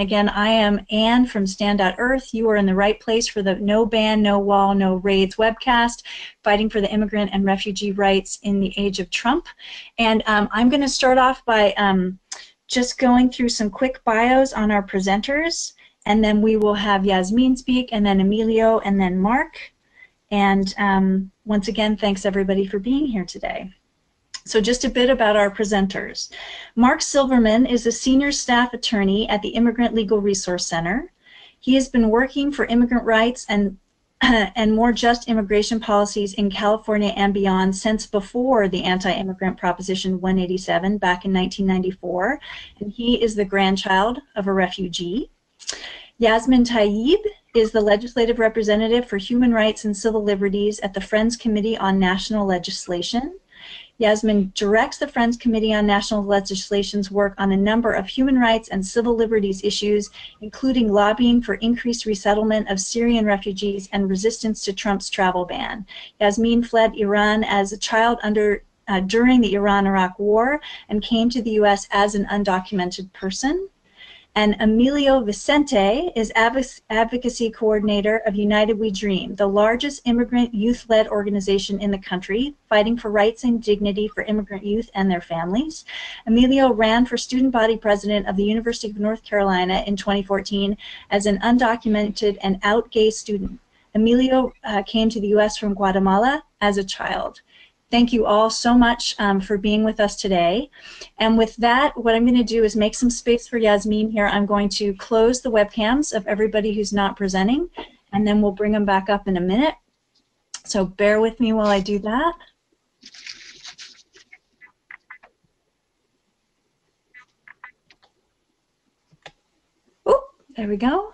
Again, I am Anne from Stand.Earth. You are in the right place for the No Ban, No Wall, No Raids webcast, fighting for the immigrant and refugee rights in the age of Trump. And um, I'm going to start off by um, just going through some quick bios on our presenters, and then we will have Yasmin speak, and then Emilio, and then Mark. And um, once again, thanks everybody for being here today. So just a bit about our presenters. Mark Silverman is a senior staff attorney at the Immigrant Legal Resource Center. He has been working for immigrant rights and and more just immigration policies in California and beyond since before the anti-immigrant Proposition 187 back in 1994, and he is the grandchild of a refugee. Yasmin Taeb is the legislative representative for human rights and civil liberties at the Friends Committee on National Legislation. Yasmin directs the Friends Committee on National Legislation's work on a number of human rights and civil liberties issues, including lobbying for increased resettlement of Syrian refugees and resistance to Trump's travel ban. Yasmin fled Iran as a child under uh, during the Iran-Iraq War and came to the U.S. as an undocumented person. And Emilio Vicente is advocacy coordinator of United We Dream, the largest immigrant youth-led organization in the country, fighting for rights and dignity for immigrant youth and their families. Emilio ran for student body president of the University of North Carolina in 2014 as an undocumented and out gay student. Emilio uh, came to the U.S. from Guatemala as a child. Thank you all so much um, for being with us today. And with that, what I'm going to do is make some space for Yasmin here. I'm going to close the webcams of everybody who's not presenting, and then we'll bring them back up in a minute. So bear with me while I do that. Oh, there we go.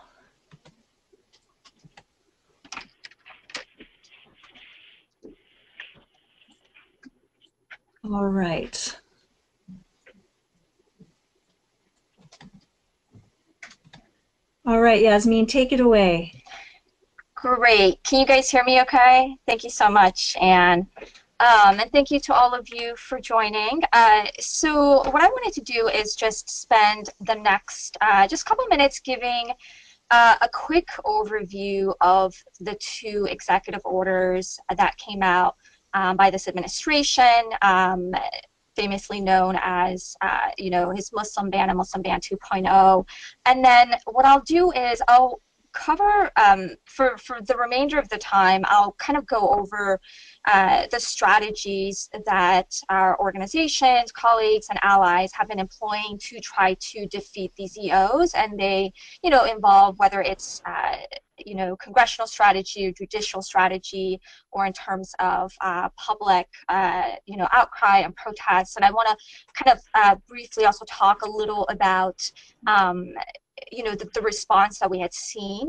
All right. All right, Yasmin, take it away. Great. Can you guys hear me okay? Thank you so much, Anne. Um, and thank you to all of you for joining. Uh, so what I wanted to do is just spend the next uh, just couple minutes giving uh, a quick overview of the two executive orders that came out um, by this administration, um, famously known as, uh, you know, his Muslim ban and Muslim ban 2.0. And then what I'll do is I'll cover um, for for the remainder of the time. I'll kind of go over uh, the strategies that our organizations, colleagues, and allies have been employing to try to defeat these EOs, and they, you know, involve whether it's uh, you know, congressional strategy or judicial strategy, or in terms of uh, public, uh, you know, outcry and protests. And I want to kind of uh, briefly also talk a little about, um, you know, the, the, response that we had seen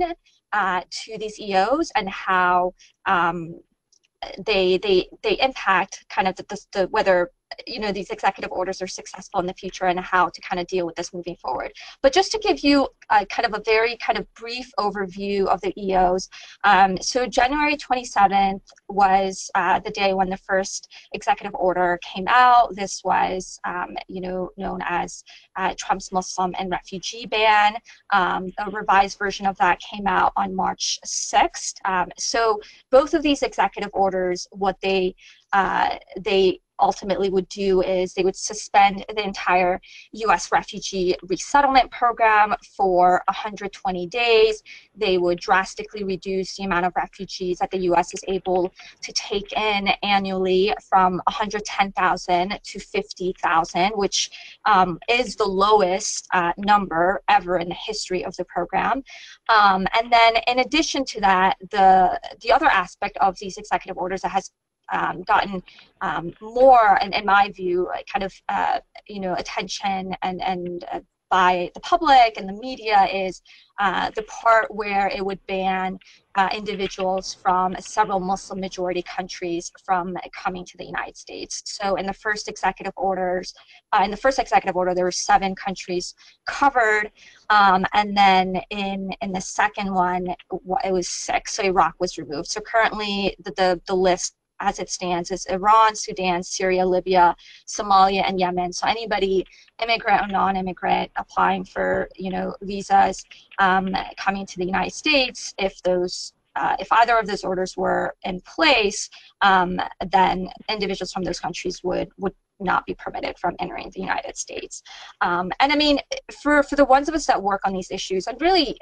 uh, to these EOs and how um, they they they impact kind of the, the, the, whether you know these executive orders are successful in the future and how to kind of deal with this moving forward. But just to give you a, kind of a very kind of brief overview of the EOs, um, so January 27th was uh, the day when the first executive order came out. This was um, you know known as uh, Trump's Muslim and refugee ban. Um, a revised version of that came out on March 6th. Um, so both of these executive orders, what they uh, they ultimately would do is they would suspend the entire U.S. refugee resettlement program for 120 days. They would drastically reduce the amount of refugees that the U.S. is able to take in annually from 110,000 to 50,000, which um, is the lowest uh, number ever in the history of the program. Um, and then in addition to that, the, the other aspect of these executive orders that has um, gotten um, more, in, in my view, kind of uh, you know attention and and uh, by the public and the media is uh, the part where it would ban uh, individuals from several Muslim majority countries from coming to the United States. So in the first executive orders, uh, in the first executive order, there were seven countries covered, um, and then in in the second one, it was six. So Iraq was removed. So currently, the the, the list as it stands is Iran, Sudan, Syria, Libya, Somalia, and Yemen. So anybody, immigrant or non-immigrant, applying for you know visas um, coming to the United States, if those uh, if either of those orders were in place, um, then individuals from those countries would would not be permitted from entering the United States. Um, and I mean, for for the ones of us that work on these issues, and really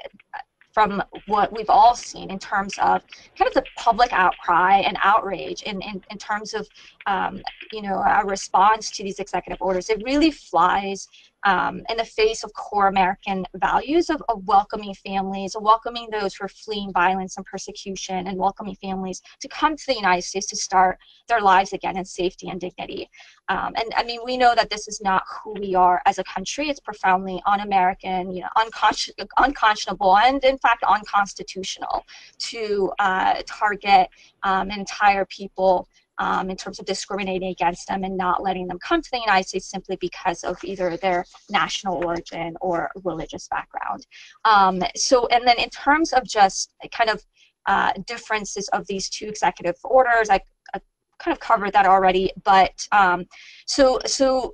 from what we've all seen in terms of kind of the public outcry and outrage in, in, in terms of um, you know our response to these executive orders. It really flies um, in the face of core American values of, of, welcoming families, welcoming those who are fleeing violence and persecution, and welcoming families to come to the United States to start their lives again in safety and dignity. Um, and I mean, we know that this is not who we are as a country. It's profoundly un-American, you know, unconsci- unconscionable, and in fact unconstitutional to uh, target um, entire people um, in terms of discriminating against them and not letting them come to the United States simply because of either their national origin or religious background. Um, so, and then in terms of just kind of uh, differences of these two executive orders, I, I kind of covered that already, but um, so so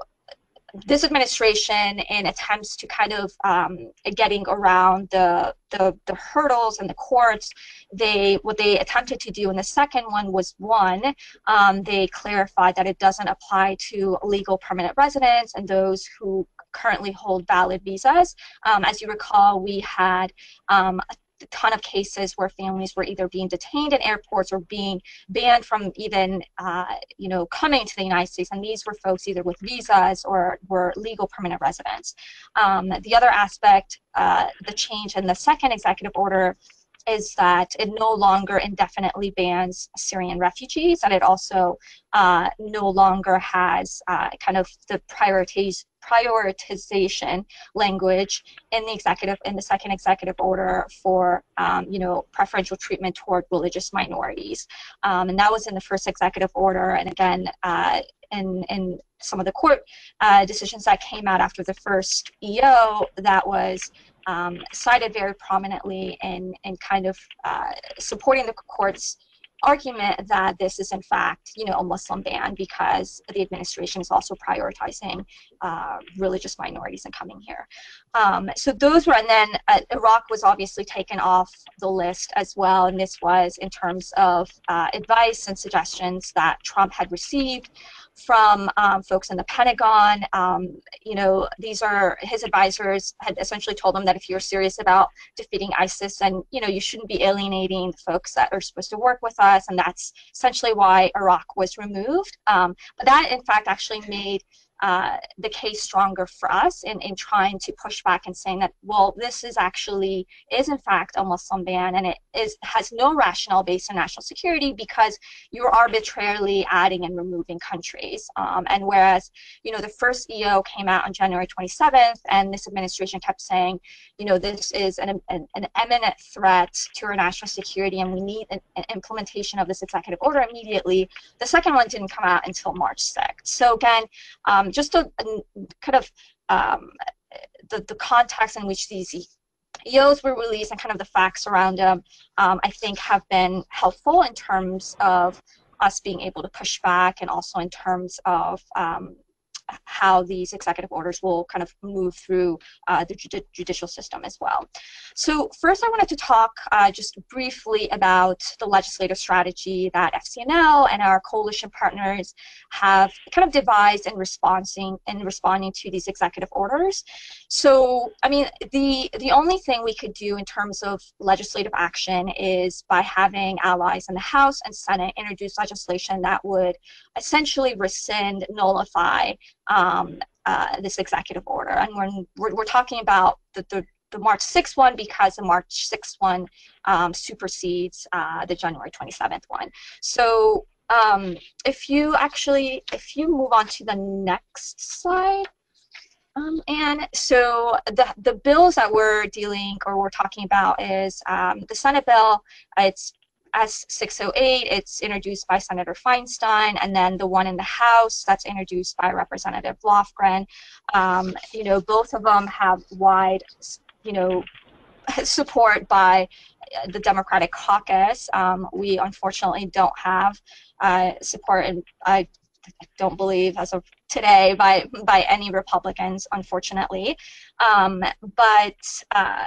this administration in attempts to kind of um, getting around the, the, the hurdles and the courts they what they attempted to do in the second one was one um, they clarified that it doesn't apply to legal permanent residents and those who currently hold valid visas. Um, as you recall we had um, a ton of cases where families were either being detained in airports or being banned from even, uh, you know, coming to the United States. And these were folks either with visas or were legal permanent residents. Um, the other aspect, uh, the change in the second executive order is that it no longer indefinitely bans Syrian refugees, and it also uh, no longer has uh, kind of the priorities prioritization language in the executive in the second executive order for um, you know preferential treatment toward religious minorities, um, and that was in the first executive order, and again. Uh, in, in some of the court uh, decisions that came out after the first EO, that was um, cited very prominently in, in kind of uh, supporting the court's argument that this is in fact, you know, a Muslim ban because the administration is also prioritizing uh, religious minorities in coming here. Um, so those were, and then uh, Iraq was obviously taken off the list as well, and this was in terms of uh, advice and suggestions that Trump had received from um, folks in the Pentagon. Um, you know, these are his advisors had essentially told him that if you're serious about defeating ISIS, then you know you shouldn't be alienating the folks that are supposed to work with us, and that's essentially why Iraq was removed. Um, but that, in fact, actually made uh, the case stronger for us in, in trying to push back and saying that, well, this is actually, is in fact a Muslim ban and it is has no rationale based on national security because you're arbitrarily adding and removing countries. Um, and whereas, you know, the first EO came out on January 27th and this administration kept saying, you know, this is an, an, an eminent threat to our national security and we need an, an implementation of this executive order immediately. The second one didn't come out until March 6th. So again, um, just a, a kind of um, the, the context in which these EOs were released and kind of the facts around them, um, I think have been helpful in terms of us being able to push back and also in terms of um, how these executive orders will kind of move through uh, the judi judicial system as well. So first I wanted to talk uh, just briefly about the legislative strategy that FCNL and our coalition partners have kind of devised in responding in responding to these executive orders. So I mean the the only thing we could do in terms of legislative action is by having allies in the House and Senate introduce legislation that would essentially rescind, nullify um, uh, this executive order. And we're, we're, we're talking about the, the, the, March 6th one because the March 6th one um, supersedes uh, the January 27th one. So um, if you actually, if you move on to the next slide, um, and so the, the bills that we're dealing or we're talking about is um, the Senate bill. It's S608, it's introduced by Senator Feinstein, and then the one in the House that's introduced by Representative Lofgren. Um, you know, both of them have wide, you know, support by the Democratic caucus. Um, we unfortunately don't have uh, support, and I don't believe as of today by by any Republicans, unfortunately. Um, but uh,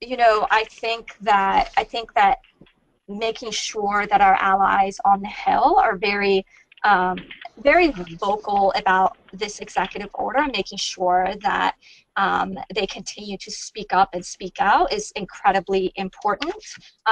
you know, I think that I think that making sure that our allies on the Hill are very um, very vocal about this executive order, making sure that um, they continue to speak up and speak out is incredibly important.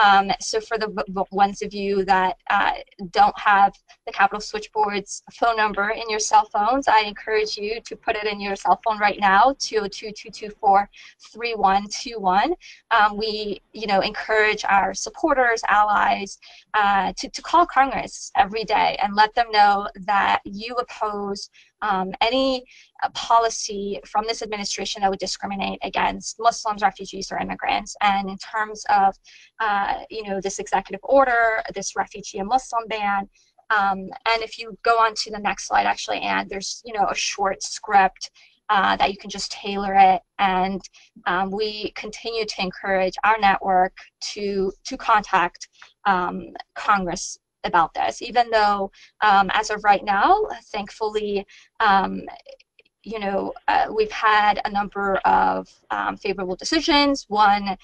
Um, so for the ones of you that uh, don't have the Capitol Switchboard's phone number in your cell phones, I encourage you to put it in your cell phone right now, 202-224-3121. Um, we, you know, encourage our supporters, allies, uh, to, to call Congress every day and let them know that you oppose um, any uh, policy from this administration that would discriminate against Muslims, refugees, or immigrants. And in terms of, uh, you know, this executive order, this refugee and Muslim ban, um, and if you go on to the next slide, actually, and there's, you know, a short script uh, that you can just tailor it. And um, we continue to encourage our network to to contact um, Congress about this, even though um, as of right now, thankfully, um, you know, uh, we've had a number of um, favorable decisions. One uh,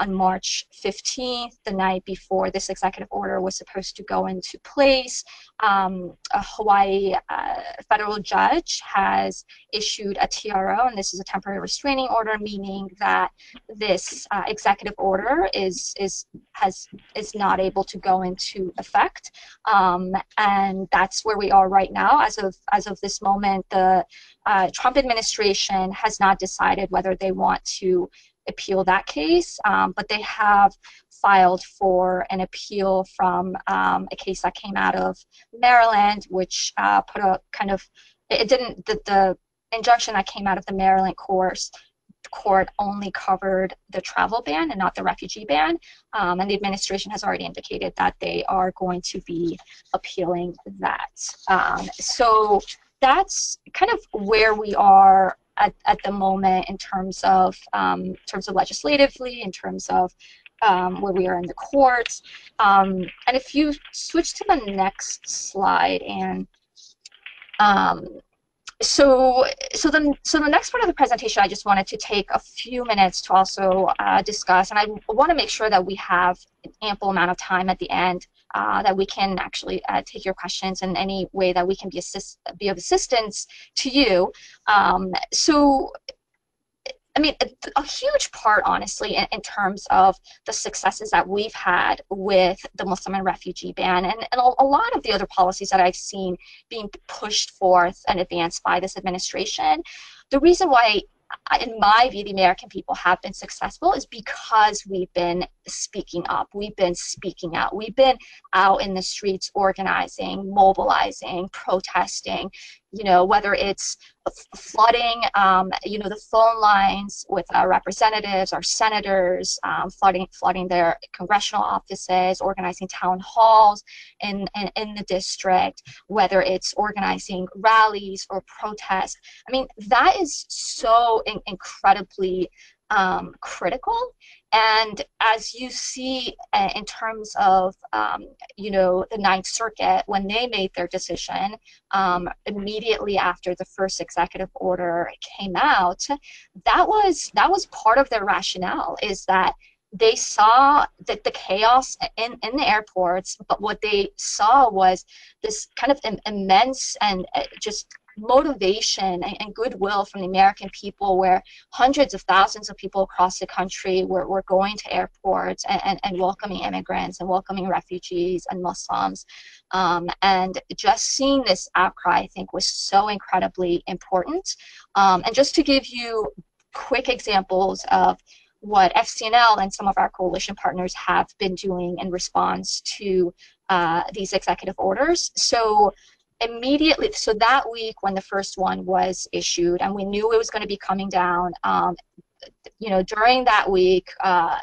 on March 15th, the night before this executive order was supposed to go into place. Um, a Hawaii uh, federal judge has issued a TRO, and this is a temporary restraining order, meaning that this uh, executive order is is has is not able to go into effect. Um, and that's where we are right now. As of as of this moment, the uh, Trump administration has not decided whether they want to appeal that case, um, but they have filed for an appeal from um, a case that came out of Maryland, which uh, put a kind of it didn't the, the injunction that came out of the Maryland course court only covered the travel ban and not the refugee ban. Um, and the administration has already indicated that they are going to be appealing that. Um, so that's kind of where we are at, at the moment in terms of um, in terms of legislatively, in terms of um, where we are in the courts. Um, and if you switch to the next slide and um, so so the so the next part of the presentation I just wanted to take a few minutes to also uh, discuss and I want to make sure that we have an ample amount of time at the end uh, that we can actually uh, take your questions in any way that we can be assist be of assistance to you um, so I mean, a, a, huge part, honestly, in, in, terms of the successes that we've had with the Muslim and refugee ban, and, and a, a, lot of the other policies that I've seen being pushed forth and advanced by this administration. The reason why in my view, the American people have been successful is because we've been speaking up. We've been speaking out. We've been out in the streets organizing, mobilizing, protesting, you know, whether it's flooding, um, you know, the phone lines with our representatives, our senators, um, flooding, flooding their congressional offices, organizing town halls in, in, in the district, whether it's organizing rallies or protests. I mean, that is so in incredibly um, critical. And as you see uh, in terms of, um, you know, the Ninth Circuit, when they made their decision um, immediately after the first executive order came out, that was that was part of their rationale is that they saw that the chaos in, in the airports, but what they saw was this kind of immense and uh, just motivation and, and, goodwill from the American people where hundreds of thousands of people across the country were, were going to airports and, and, and welcoming immigrants and welcoming refugees and Muslims. Um, and just seeing this outcry, I think, was so incredibly important. Um, and just to give you quick examples of what FCNL and some of our coalition partners have been doing in response to uh, these executive orders. So immediately, so that week when the first one was issued, and we knew it was going to be coming down, um, you know, during that week, uh,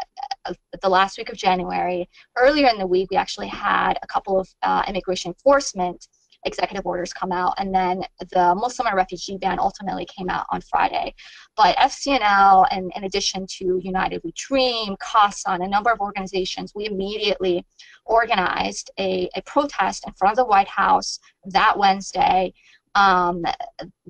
the last week of January, earlier in the week, we actually had a couple of uh, immigration enforcement executive orders come out, and then the Muslim and refugee ban ultimately came out on Friday. But FCNL, and in addition to United We Dream, CASA, and a number of organizations, we immediately organized a, a protest in front of the White House that Wednesday um,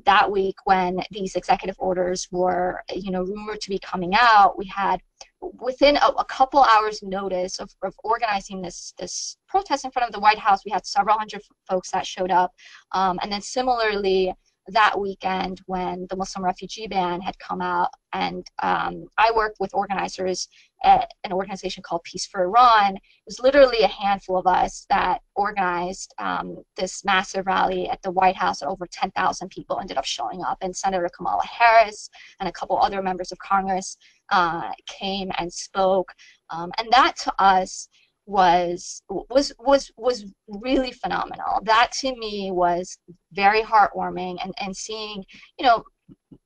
that week when these executive orders were, you know, rumored to be coming out, we had within a, a couple hours notice of, of, organizing this this protest in front of the White House, we had several hundred folks that showed up, um, and then similarly that weekend when the Muslim refugee ban had come out, and um, I worked with organizers at an organization called Peace for Iran. It was literally a handful of us that organized um, this massive rally at the White House. Over 10,000 people ended up showing up, and Senator Kamala Harris and a couple other members of Congress uh, came and spoke. Um, and that to us was was was was really phenomenal. That to me was very heartwarming and, and seeing, you know,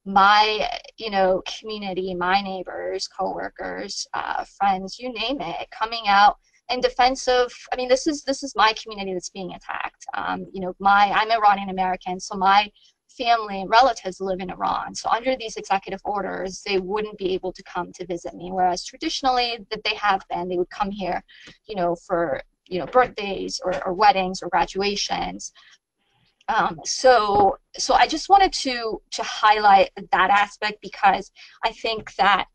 my you know community, my neighbors, coworkers, uh, friends, you name it, coming out in defense of i mean this is this is my community that's being attacked um, you know my i'm iranian american so my family and relatives live in Iran. So under these executive orders, they wouldn't be able to come to visit me. Whereas traditionally, that they have been, they would come here, you know, for you know birthdays or, or weddings or graduations. Um, so so I just wanted to to highlight that aspect because I think that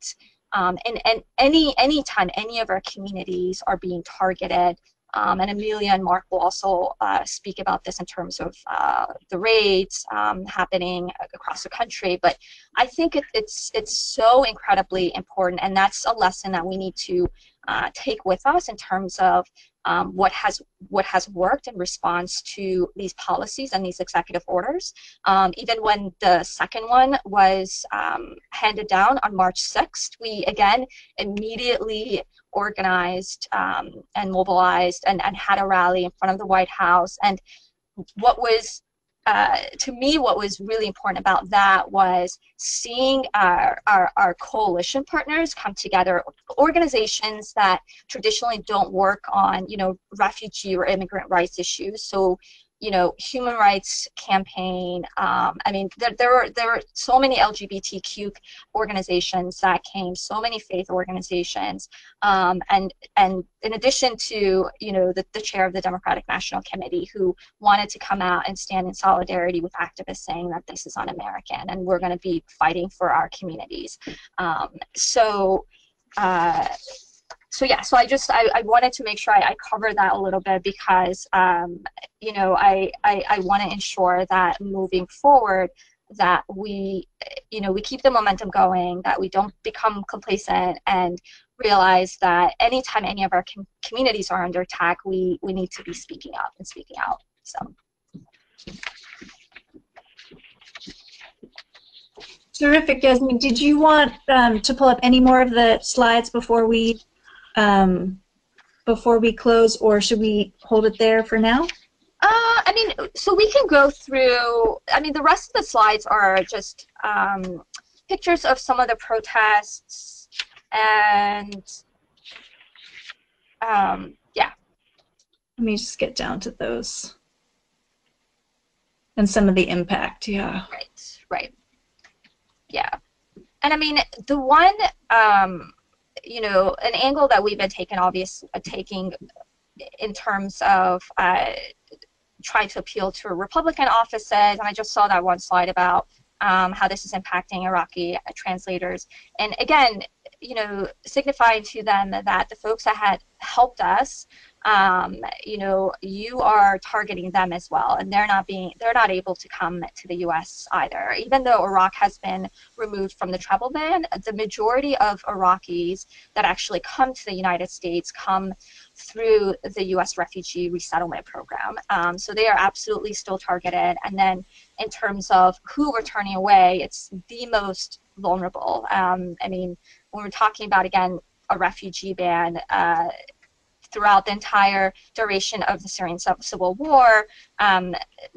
um, and and any any time any of our communities are being targeted um, and Emilio and Mark will also uh, speak about this in terms of uh, the raids um, happening across the country. But I think it, it's it's so incredibly important, and that's a lesson that we need to uh, take with us in terms of um, what has what has worked in response to these policies and these executive orders. Um, even when the second one was um, handed down on March 6th, we again immediately organized um, and mobilized and, and had a rally in front of the White House. And what was uh, to me, what was really important about that was seeing our, our, our, coalition partners come together, organizations that traditionally don't work on, you know, refugee or immigrant rights issues. So you know, human rights campaign. Um, I mean, there, there were there were so many LGBTQ organizations that came, so many faith organizations, um, and and in addition to you know the, the chair of the Democratic National Committee who wanted to come out and stand in solidarity with activists saying that this is un-American and we're going to be fighting for our communities. Um, so. Uh, so yeah, so I just I, I wanted to make sure I, I cover that a little bit because um, you know I I, I want to ensure that moving forward that we you know we keep the momentum going, that we don't become complacent and realize that anytime any of our com- communities are under attack, we we need to be speaking up and speaking out. So. Terrific, Yasmin. Did you want um, to pull up any more of the slides before we um, before we close, or should we hold it there for now? Uh, I mean, so we can go through. I mean, the rest of the slides are just um, pictures of some of the protests, and um, yeah. Let me just get down to those. And some of the impact, yeah. Right, right. Yeah. And I mean, the one um, you know, an angle that we've been taking, obviously, uh, taking in terms of uh, trying to appeal to Republican offices, and I just saw that one slide about um, how this is impacting Iraqi translators. And again, you know, signifying to them that the folks that had helped us um, you know, you are targeting them as well, and they're not being, they're not able to come to the U.S. either. Even though Iraq has been removed from the travel ban, the majority of Iraqis that actually come to the United States come through the U.S. refugee resettlement program. Um, so they are absolutely still targeted. And then in terms of who we're turning away, it's the most vulnerable. Um, I mean, when we're talking about again a refugee ban. Uh, throughout the entire duration of the Syrian civil war, um,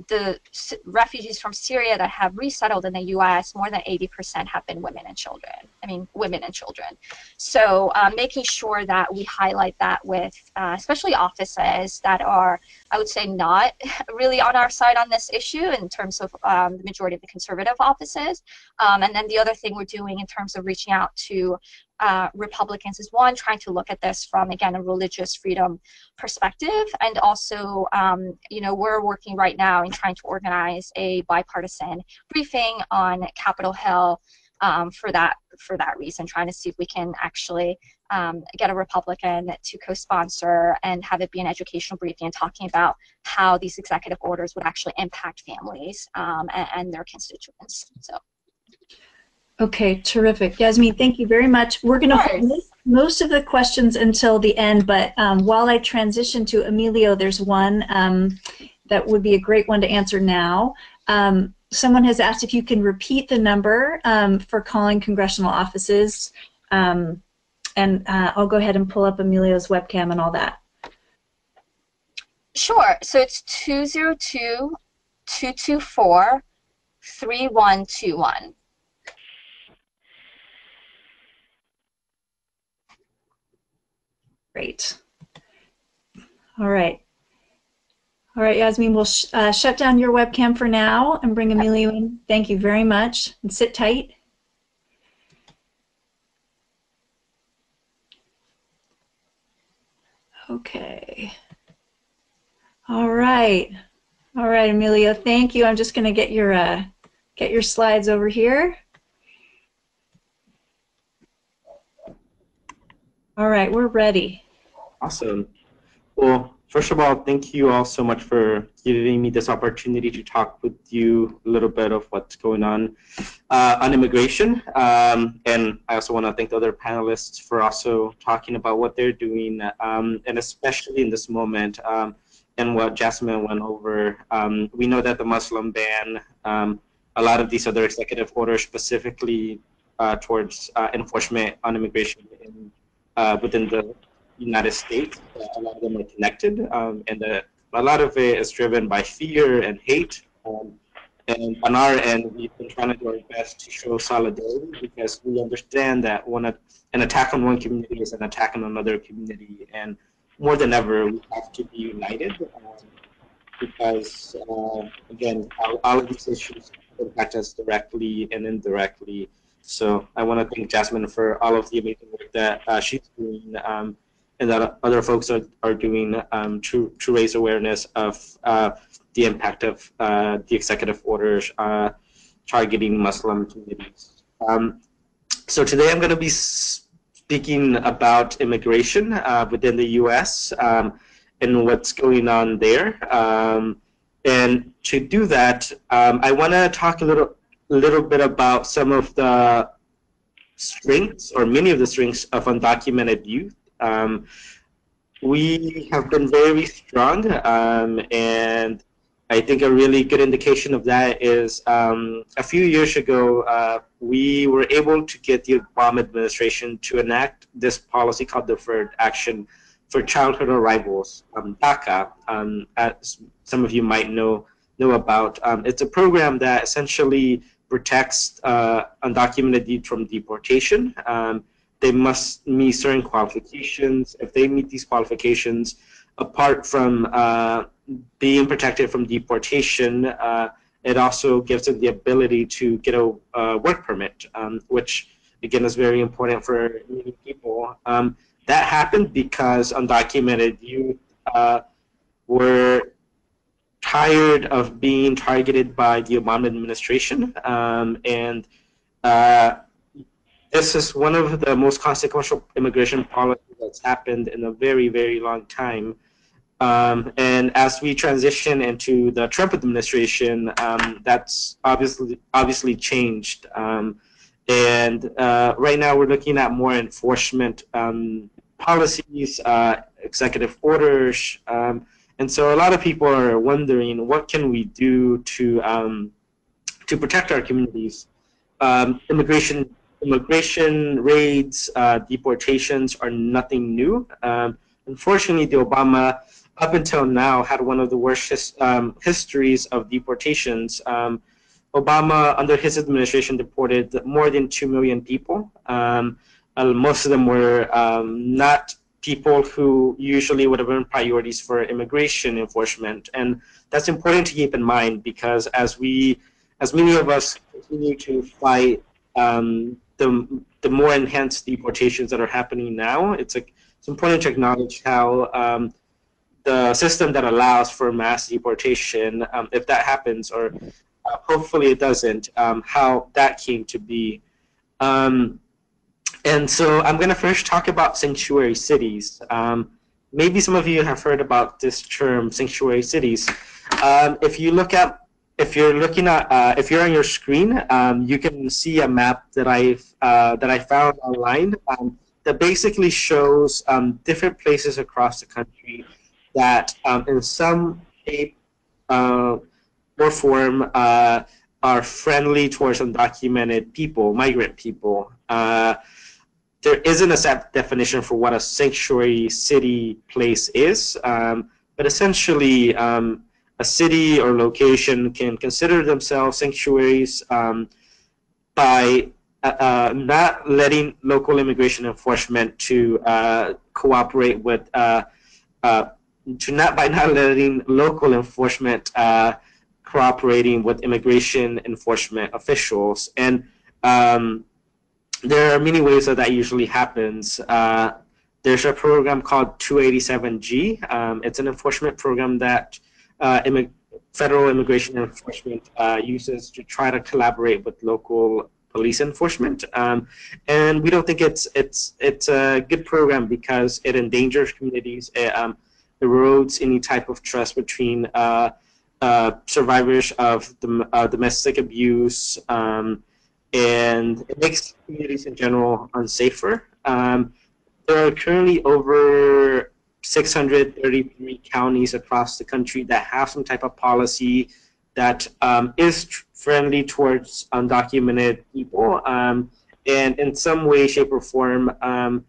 the refugees from Syria that have resettled in the U.S., more than 80% have been women and children. I mean, women and children. So um, making sure that we highlight that with, uh, especially offices that are, I would say, not really on our side on this issue in terms of um, the majority of the conservative offices. Um, and then the other thing we're doing in terms of reaching out to uh, Republicans is one, trying to look at this from, again, a religious freedom perspective. And also, um, you know, we're working right now in trying to organize a bipartisan briefing on Capitol Hill um, for that for that reason, trying to see if we can actually um, get a Republican to co-sponsor and have it be an educational briefing and talking about how these executive orders would actually impact families um, and, and their constituents. So. Okay, terrific. Yasmin, thank you very much. We're going to hold most of the questions until the end, but um, while I transition to Emilio, there's one um, that would be a great one to answer now. Um, someone has asked if you can repeat the number um, for calling congressional offices, um, and uh, I'll go ahead and pull up Emilio's webcam and all that. Sure. So it's 202 224 3121. Great. All right. All right, Yasmin, we'll sh uh, shut down your webcam for now and bring Emilio in. Thank you very much. And sit tight. Okay. All right. All right, Emilio, thank you. I'm just going to get your uh, get your slides over here. All right, we're ready. Awesome. Well, first of all, thank you all so much for giving me this opportunity to talk with you a little bit of what's going on uh, on immigration. Um, and I also want to thank the other panelists for also talking about what they're doing, um, and especially in this moment. Um, and what Jasmine went over, um, we know that the Muslim ban, um, a lot of these other executive orders specifically uh, towards uh, enforcement on immigration in, uh, within the United States. a lot of them are connected, um, and the, a lot of it is driven by fear and hate. Um, and on our end, we've been trying to do our best to show solidarity because we understand that one an attack on one community is an attack on another community, and more than ever, we have to be united um, because, uh, again, all, all, of these issues impact us directly and indirectly. So I want to thank Jasmine for all of the amazing work that uh, she's doing um, and that other folks are, are doing um, to, to raise awareness of uh, the impact of uh, the executive orders uh, targeting Muslim communities. Um, so today I'm going to be speaking about immigration uh, within the U.S. Um, and what's going on there. Um, and to do that, um, I want to talk a little, little bit about some of the strengths or many of the strengths of undocumented youth um, we have been very strong, um, and I think a really good indication of that is um, a few years ago, uh, we were able to get the Obama administration to enact this policy called Deferred Action for Childhood Arrivals, um, DACA, um, as some of you might know know about. Um, it's a program that essentially protects uh, undocumented youth from deportation. Um, they must meet certain qualifications. If they meet these qualifications, apart from uh, being protected from deportation, uh, it also gives them the ability to get a uh, work permit, um, which again is very important for many people. Um, that happened because undocumented youth uh, were tired of being targeted by the Obama administration um, and uh, this is one of the most consequential immigration policies that's happened in a very, very long time. Um, and as we transition into the Trump administration, um, that's obviously obviously changed. Um, and uh, right now, we're looking at more enforcement um, policies, uh, executive orders, um, and so a lot of people are wondering, what can we do to um, to protect our communities? immigration immigration raids, uh, deportations are nothing new. Um, unfortunately, the Obama, up until now, had one of the worst his, um, histories of deportations. Um, Obama, under his administration, deported more than 2 million people. Um, most of them were um, not people who usually would have been priorities for immigration enforcement. And that's important to keep in mind because as we, as many of us continue to fight um, the, the more enhanced deportations that are happening now, it's, a, it's important to acknowledge how um, the system that allows for mass deportation, um, if that happens, or uh, hopefully it doesn't, um, how that came to be. Um, and so I'm going to first talk about sanctuary cities. Um, maybe some of you have heard about this term, sanctuary cities. Um, if you look at, if you're looking at, uh, if you're on your screen, um, you can see a map that I've uh, that I found online um, that basically shows um, different places across the country that, um, in some shape uh, or form, uh, are friendly towards undocumented people, migrant people. Uh, there isn't a set definition for what a sanctuary city place is, um, but essentially um, a city or location can consider themselves sanctuaries um, by uh, uh, not letting local immigration enforcement to uh, cooperate with, uh, uh, to not by not letting local enforcement uh, cooperating with immigration enforcement officials. And um, there are many ways that that usually happens. There's a program called 287G. Um, it's an enforcement program that uh, immig federal immigration enforcement uh, uses to try to collaborate with local police enforcement. Um, and we don't think it's it's it's a good program because it endangers communities, it um, erodes any type of trust between uh, uh, survivors of the, domestic abuse. Um, and it makes communities in general unsafer. Um, there are currently over 633 counties across the country that have some type of policy that um, is friendly towards undocumented people um, and in some way, shape, or form um,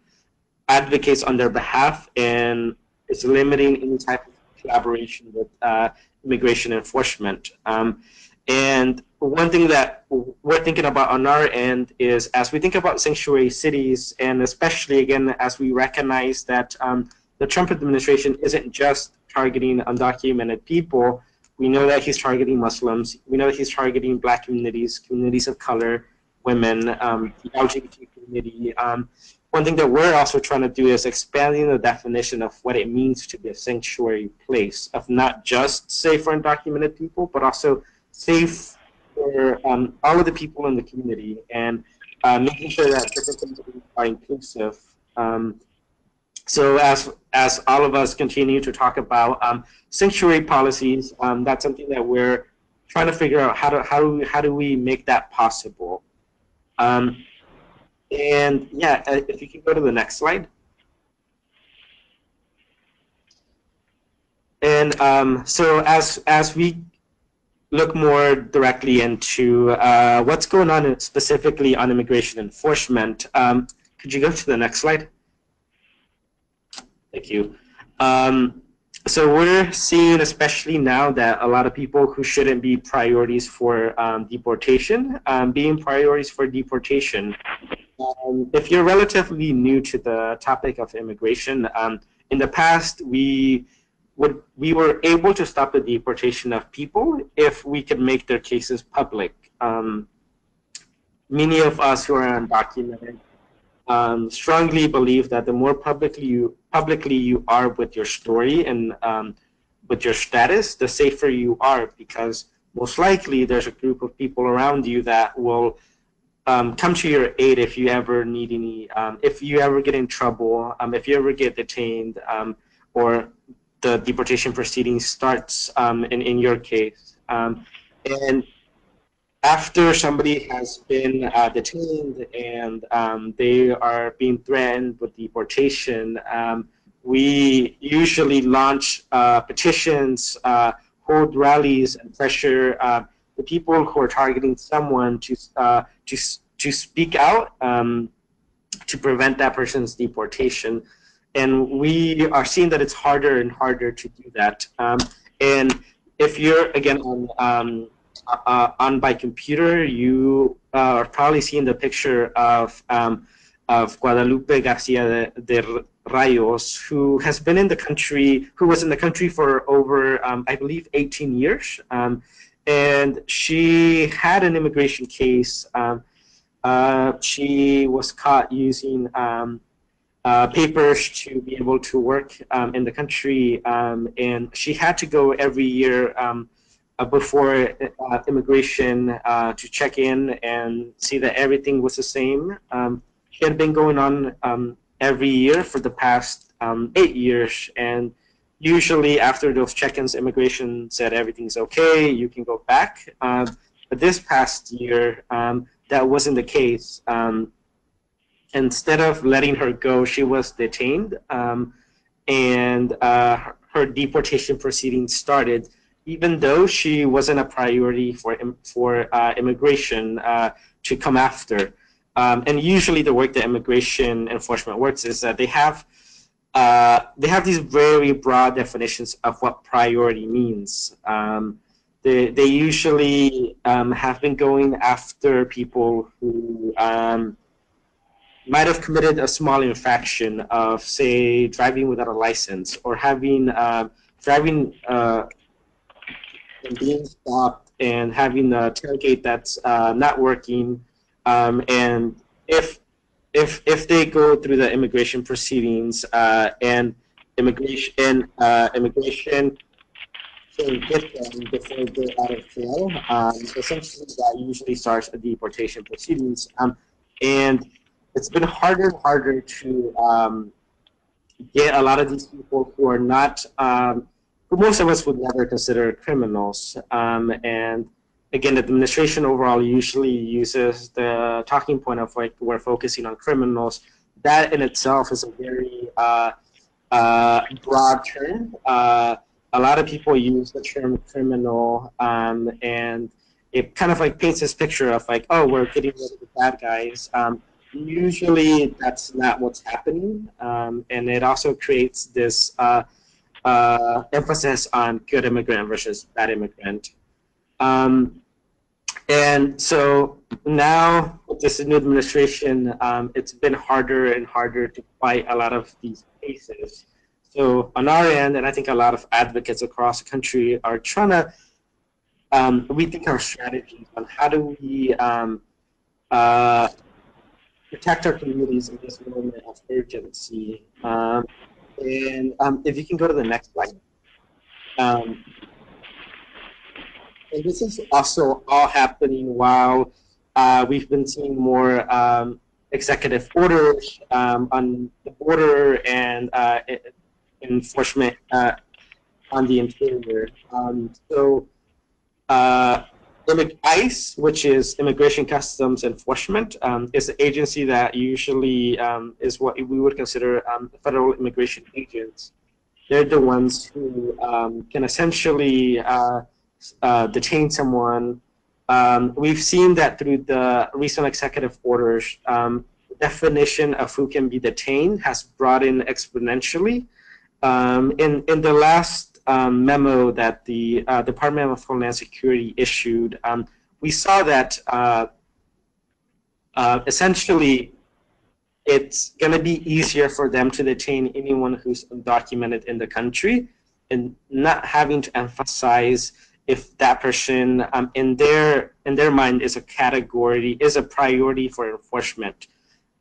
advocates on their behalf and is limiting any type of collaboration with uh, immigration enforcement. Um, and one thing that we're thinking about on our end is as we think about sanctuary cities, and especially again as we recognize that um, the Trump administration isn't just targeting undocumented people, we know that he's targeting Muslims, we know that he's targeting black communities, communities of color, women, um, the LGBT community. Um, one thing that we're also trying to do is expanding the definition of what it means to be a sanctuary place, of not just safe for undocumented people, but also safe for um, all of the people in the community and uh, making sure that different things are inclusive. Um, so as as all of us continue to talk about um, sanctuary policies, um, that's something that we're trying to figure out how to how do we, how do we make that possible. Um, and yeah, uh, if you can go to the next slide. And um, so as as we look more directly into uh, what's going on specifically on immigration enforcement. Um, could you go to the next slide? Thank you. Um, so we're seeing, especially now, that a lot of people who shouldn't be priorities for um, deportation, um, being priorities for deportation. Um, if you're relatively new to the topic of immigration, um, in the past, we would we were able to stop the deportation of people if we could make their cases public. Um, many of us who are undocumented um, strongly believe that the more publicly you publicly you are with your story and um, with your status, the safer you are because most likely there's a group of people around you that will um, come to your aid if you ever need any, um, if you ever get in trouble, um, if you ever get detained, um, or the deportation proceedings starts in, in your case. And after somebody has been uh, detained and um, they are being threatened with deportation, um, we usually launch uh, petitions, uh, hold rallies, and pressure uh, the people who are targeting someone to uh, to to speak out um, to prevent that person's deportation. and we are seeing that it's harder and harder to do that. Um, and if you're again on um, uh, on by computer, you uh, are probably seeing the picture of um, of Guadalupe Garcia de, de, Rayos, who has been in the country, who was in the country for over, um, I believe, 18 years. Um, and she had an immigration case. Um, uh, she was caught using um, uh, papers to be able to work um, in the country, um, and she had to go every year uh, before uh, immigration uh, to check in and see that everything was the same. Um, she had been going on um, every year for the past um, eight years, and usually after those check-ins, immigration said everything's okay, you can go back. Um, but this past year, um, that wasn't the case. Um, instead of letting her go, she was detained, and uh, her deportation proceedings started even though she wasn't a priority for for uh, immigration uh, to come after. Um, and usually, the work that immigration enforcement works is that they have uh, they have these very broad definitions of what priority means. Um, they, they usually um, have been going after people who um, might have committed a small infraction of, say, driving without a license or having uh, driving uh, and being stopped and having a tailgate that's uh, not working. Um, and if if if they go through the immigration proceedings uh, and immigration and uh, immigration can get them before they're out of jail, um, essentially that usually starts a deportation proceedings. Um, and it's been harder and harder to um, get a lot of these people who are not um, who most of us would never consider criminals. Um, and again, the administration overall usually uses the talking point of like we're focusing on criminals. That in itself is a very uh, uh, broad term. Uh, a lot of people use the term criminal, um, and it kind of like paints this picture of like, oh, we're getting rid of the bad guys. Um, usually, that's not what's happening, um, and it also creates this uh, emphasis on good immigrant versus bad immigrant. Um, and so now with this new administration, um, it's been harder and harder to fight a lot of these cases. So on our end, and I think a lot of advocates across the country are trying to um, rethink our strategies on how do we um, uh, protect our communities in this moment of urgency. Um, and um, if you can go to the next slide. Um, and this is also all happening while uh, we've been seeing more um, executive orders um, on the border and uh, enforcement uh, on the interior. Um, so uh, ICE, which is Immigration Customs Enforcement, um, is the agency that usually um, is what we would consider um, federal immigration agents. They're the ones who um, can essentially uh, uh, detain someone. Um, we've seen that through the recent executive orders, um, the definition of who can be detained has broadened exponentially. in, in the last um, memo that the uh, Department of Homeland Security issued, um, we saw that uh, uh, essentially it's going to be easier for them to detain anyone who's undocumented in the country and not having to emphasize if that person um, in their in their mind is a category is a priority for enforcement.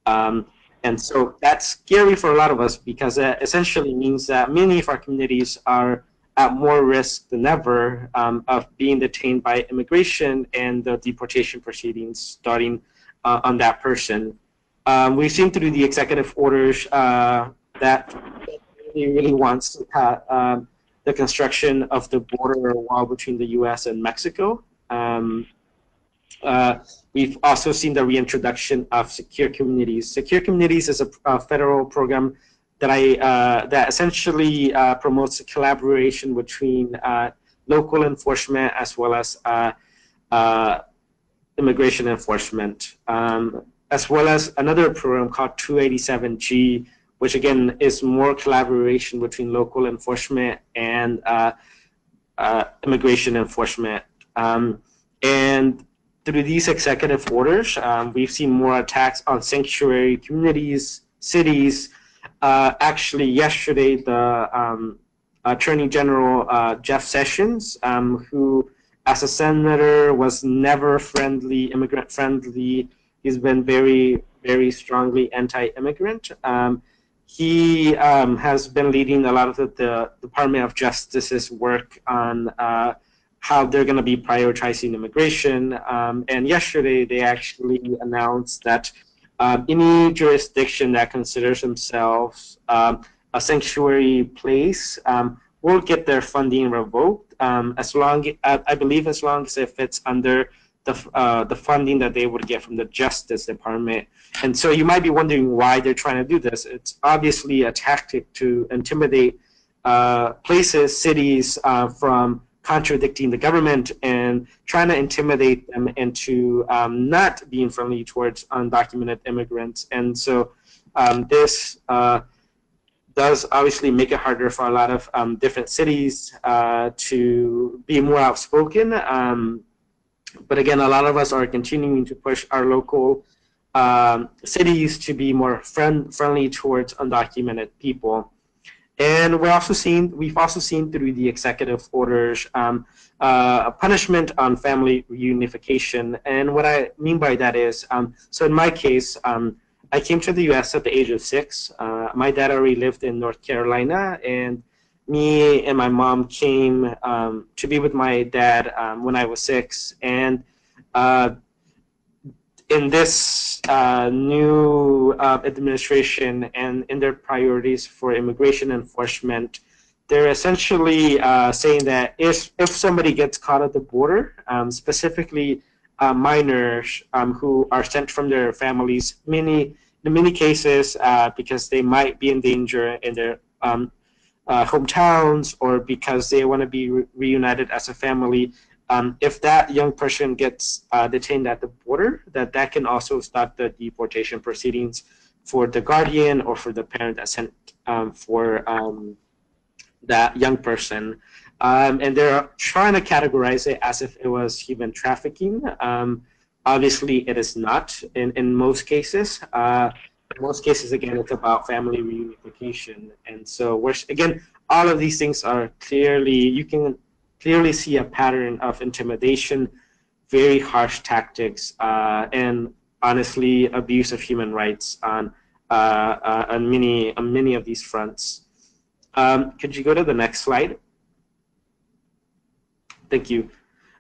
Um, and so that's scary for a lot of us because it essentially means that many of our communities are at more risk than ever um, of being detained by immigration and the deportation proceedings starting uh, on that person. Um, we've seen through the executive orders uh, that he really wants to um, the construction of the border wall between the U.S. and Mexico. Um, uh, we've also seen the reintroduction of secure communities. Secure communities is a, a federal program that I uh, that essentially uh, promotes collaboration between uh, local enforcement as well as uh, uh, immigration enforcement, um, as well as another program called 287G, which again is more collaboration between local enforcement and immigration enforcement. Um, and through these executive orders, um, we've seen more attacks on sanctuary communities, cities. Uh, actually, yesterday, the um, Attorney General uh, Jeff Sessions, um, who as a senator was never friendly, immigrant friendly. He's been very, very strongly anti-immigrant. Um, he um, has been leading a lot of the, the, Department of Justice's work on uh, how they're going to be prioritizing immigration. Um, and yesterday, they actually announced that um, any jurisdiction that considers themselves um, a sanctuary place um, will get their funding revoked um, as long, I, I, believe, as long as if it's under the uh, the funding that they would get from the Justice Department. And so you might be wondering why they're trying to do this. It's obviously a tactic to intimidate uh, places, cities uh, from contradicting the government and trying to intimidate them into um, not being friendly towards undocumented immigrants. And so um, this uh, does obviously make it harder for a lot of um, different cities uh, to be more outspoken. Um, but again, a lot of us are continuing to push our local um, cities to be more friend friendly towards undocumented people. And we're also seeing, we've also seen through the executive orders um, uh, a punishment on family reunification. And what I mean by that is, um, so in my case, um, I came to the U.S. at the age of six. Uh, my dad already lived in North Carolina, and me and my mom came um, to be with my dad um, when I was six. And uh, in this uh, new uh, administration and in their priorities for immigration enforcement, they're essentially uh, saying that if, if somebody gets caught at the border, um, specifically uh, minors um, who are sent from their families, many in many cases uh, because they might be in danger in their um, uh, hometowns or because they want to be re reunited as a family. Um, if that young person gets uh, detained at the border, that that can also stop the deportation proceedings for the guardian or for the parent that sent um, for um, that young person. Um, and they're trying to categorize it as if it was human trafficking. Um, obviously, it is not in, in most cases. Uh, in most cases, again, it's about family reunification. And so, we're, again, all of these things are clearly, you can clearly see a pattern of intimidation, very harsh tactics, uh, and honestly, abuse of human rights on, uh, uh on, many, on many of these fronts. Um, could you go to the next slide? Thank you.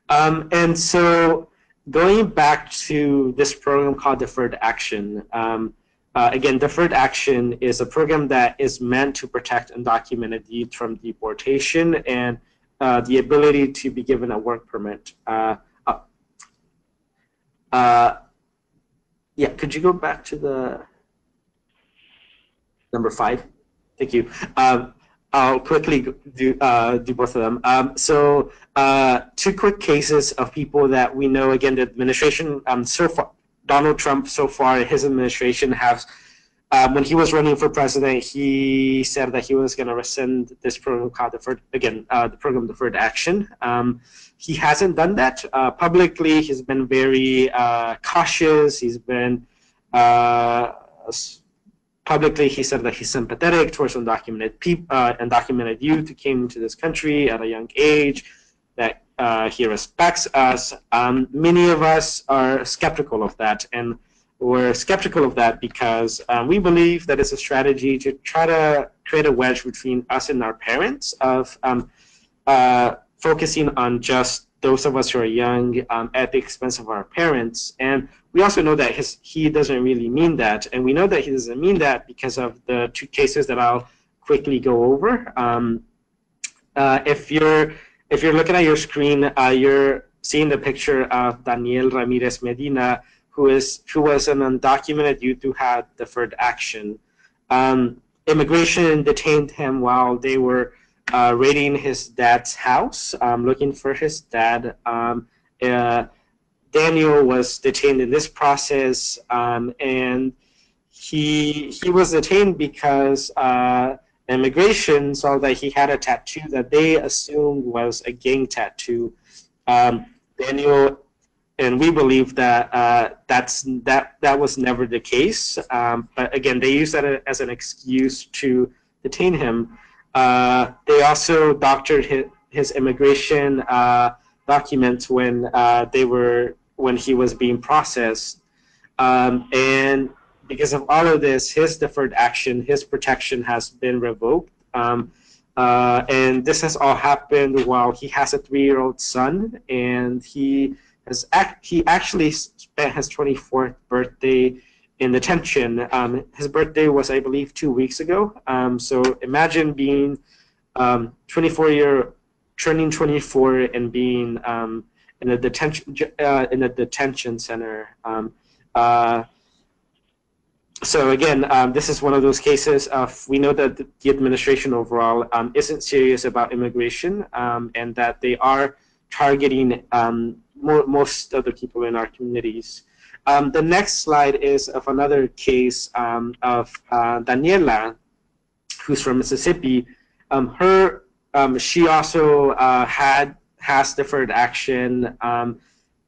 Um, and so going back to this program called Deferred Action, um, uh, again, Deferred Action is a program that is meant to protect undocumented youth from deportation and uh, the ability to be given a work permit. Uh, uh, uh yeah, could you go back to the number five? Thank you. Um, I'll quickly do, uh, do both of them. Um, so uh, two quick cases of people that we know, again, the administration, um, so far, Donald Trump so far, his administration has, um, when he was running for president, he said that he was going to rescind this program called deferred, again, uh, the program deferred action. Um, he hasn't done that. Uh, publicly, he's been very uh, cautious. He's been uh, publicly he said that he's sympathetic towards undocumented people, uh, undocumented youth who came to this country at a young age, that uh, he respects us. Um, many of us are skeptical of that, and we're skeptical of that because um, we believe that it's a strategy to try to create a wedge between us and our parents of um, uh, focusing on just those of us who are young um, at the expense of our parents. And we also know that his, he doesn't really mean that. And we know that he doesn't mean that because of the two cases that I'll quickly go over. Um, uh, if you're if you're looking at your screen, uh, you're seeing the picture of Daniel Ramirez Medina, who is who was an undocumented youth who had deferred action. Um, immigration detained him while they were uh, raiding his dad's house, um, looking for his dad. Um, uh, Daniel was detained in this process, um, and he he was detained because uh, immigration saw that he had a tattoo that they assumed was a gang tattoo. Um, Daniel and we believe that uh, that's that that was never the case. Um, but again, they used that as an excuse to detain him. Uh, they also doctored his, his immigration uh, documents when uh, they were when he was being processed, um, and because of all of this, his deferred action, his protection has been revoked. Um, uh, and this has all happened while he has a three-year-old son, and he has act- he actually spent his 24th birthday in detention. Um, his birthday was, I believe, two weeks ago. Um, so imagine being um, 24 year, turning 24 and being um, in a detention uh, in a detention center. Um, uh, so again, um, this is one of those cases of we know that the administration overall um, isn't serious about immigration um, and that they are targeting um, most of the people in our communities. Um, the next slide is of another case um, of uh, Daniela, who's from Mississippi. her, she also uh, had has deferred action,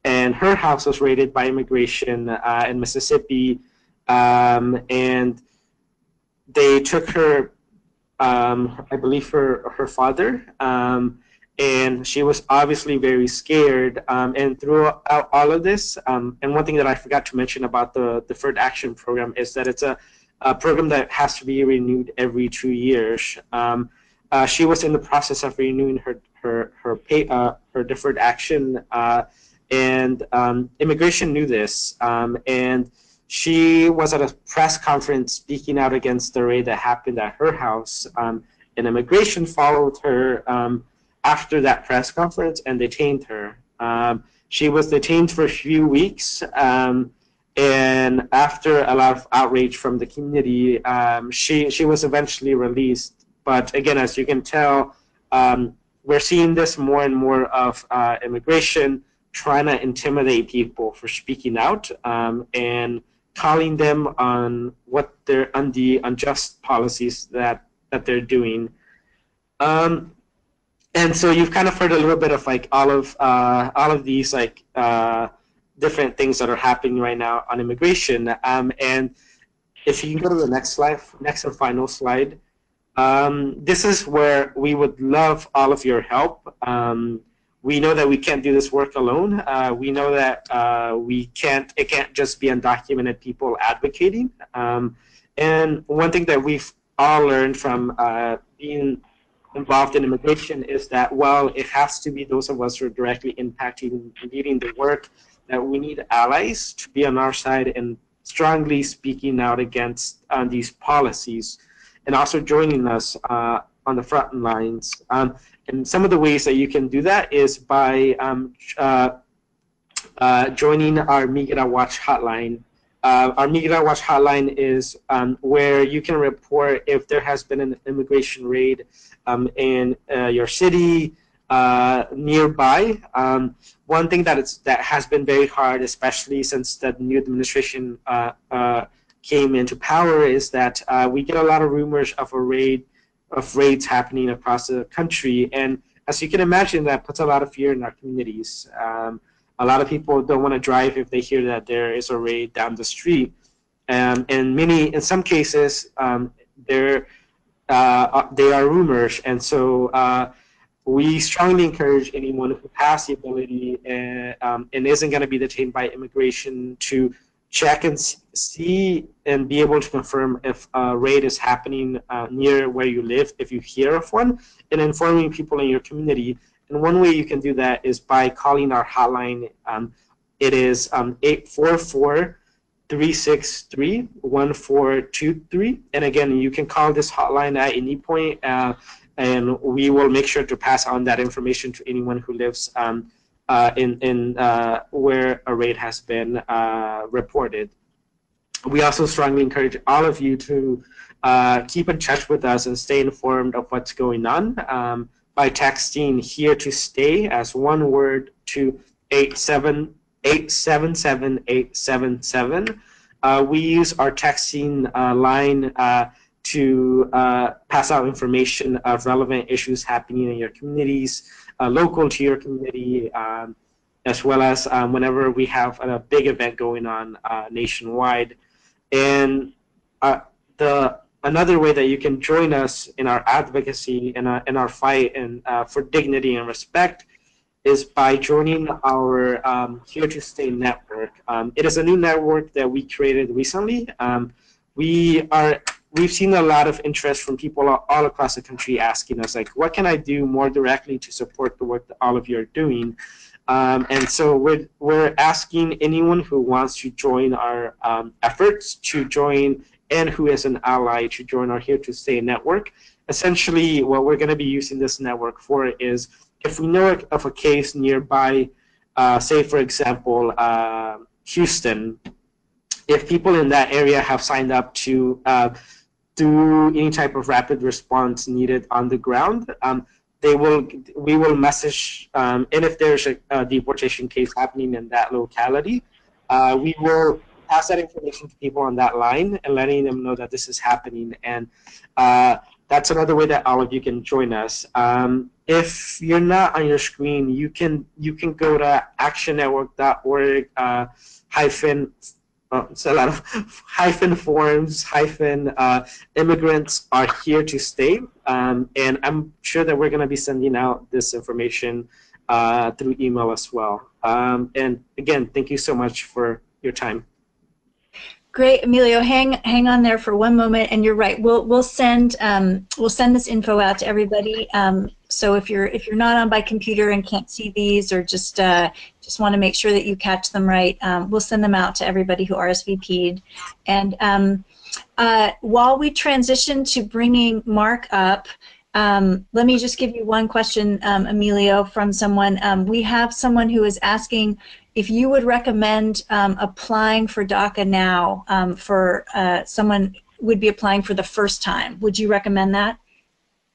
and her house was raided by immigration uh, in Mississippi um, and they took her, um, I believe, her her father, um, and she was obviously very scared. Um, and throughout all of this, um, and one thing that I forgot to mention about the deferred action program is that it's a, a program that has to be renewed every two years. Um, uh, she was in the process of renewing her her her pay uh, her deferred action, uh, and immigration knew this, and she was at a press conference speaking out against the raid that happened at her house. Um, and immigration followed her um, after that press conference and detained her. Um, she was detained for a few weeks. Um, and after a lot of outrage from the community, um, she, she was eventually released. But again, as you can tell, um, we're seeing this more and more of uh, immigration trying to intimidate people for speaking out. and calling them on what they're on the unjust policies that that they're doing. Um, and so you've kind of heard a little bit of like all of uh, all of these like uh, different things that are happening right now on immigration. Um, and if you can go to the next slide, next and final slide, um, this is where we would love all of your help. Um, we know that we can't do this work alone. Uh, we know that uh, we can't. It can't just be undocumented people advocating. Um, and one thing that we've all learned from uh, being involved in immigration is that while it has to be those of us who are directly impacting leading the work, that we need allies to be on our side and strongly speaking out against uh, these policies, and also joining us uh, on the front lines. Um, and some of the ways that you can do that is by um, uh, uh, joining our Migra Watch hotline. Uh, our Watch hotline is um, where you can report if there has been an immigration raid um, in uh, your city, uh, nearby. Um, one thing that it's that has been very hard, especially since the new administration uh, came into power, is that we get a lot of rumors of a raid of raids happening across the country. And as you can imagine, that puts a lot of fear in our communities. Um, a lot of people don't want to drive if they hear that there is a raid down the street. Um, and many, in some cases, um, there uh, they are rumors, and so uh, we strongly encourage anyone who has the ability and, uh, um, and isn't going to be detained by immigration to check and see and be able to confirm if a raid is happening uh, near where you live, if you hear of one, and informing people in your community. And one way you can do that is by calling our hotline. Um, it is um, 844 363 1423. And again, you can call this hotline at any point, uh, and we will make sure to pass on that information to anyone who lives um, uh, in, in uh, where a raid has been uh, reported. We also strongly encourage all of you to uh, keep in touch with us and stay informed of what's going on um, by texting here to stay as one word to 877 877 Uh, we use our texting uh, line uh, to uh, pass out information of relevant issues happening in your communities, uh, local to your community, um, as well as um, whenever we have a big event going on uh, nationwide. And the another way that you can join us in our advocacy and in, in our fight and for dignity and respect is by joining our um, Here to Stay network. Um, it is a new network that we created recently. Um, we are we've seen a lot of interest from people all across the country asking us like, what can I do more directly to support the work that all of you are doing? Um, and so we're, we're asking anyone who wants to join our um, efforts to join and who is an ally to join our Here to Stay network. Essentially, what we're going to be using this network for is if we know of a case nearby, uh, say for example, uh, Houston, if people in that area have signed up to uh, do any type of rapid response needed on the ground, um, they will we will message um, and if there's a, a, deportation case happening in that locality, uh, we will pass that information to people on that line and letting them know that this is happening and uh, that's another way that all of you can join us. Um, if you're not on your screen, you can you can go to actionnetwork.org uh, hyphen oh, it's a lot of hyphen forms hyphen uh, immigrants are here to stay, um, and I'm sure that we're going to be sending out this information uh, through email as well. Um, and again, thank you so much for your time. Great, Emilio. Hang hang on there for one moment, and you're right. We'll we'll send um, we'll send this info out to everybody. Um, so if you're if you're not on by computer and can't see these, or just uh, just want to make sure that you catch them right, um, we'll send them out to everybody who RSVP'd. And um, uh, while we transition to bringing Mark up. Um, let me just give you one question, um, Emilio, from someone. Um, we have someone who is asking if you would recommend um, applying for DACA now um, for uh, someone would be applying for the first time. Would you recommend that?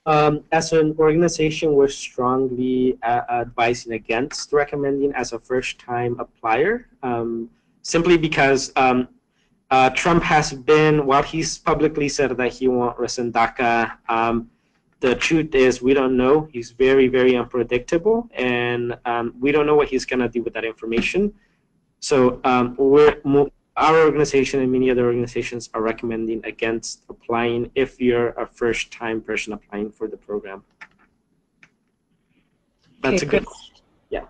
Um, as an organization, we're strongly uh, advising against recommending as a first-time applier, um, simply because um, uh, Trump has been, while he's publicly said that he won't rescind DACA, um, the truth is we don't know. He's very, very unpredictable, and um, we don't know what he's going to do with that information. So um, we're, our organization and many other organizations are recommending against applying if you're a first-time person applying for the program. That's okay, a good Yeah.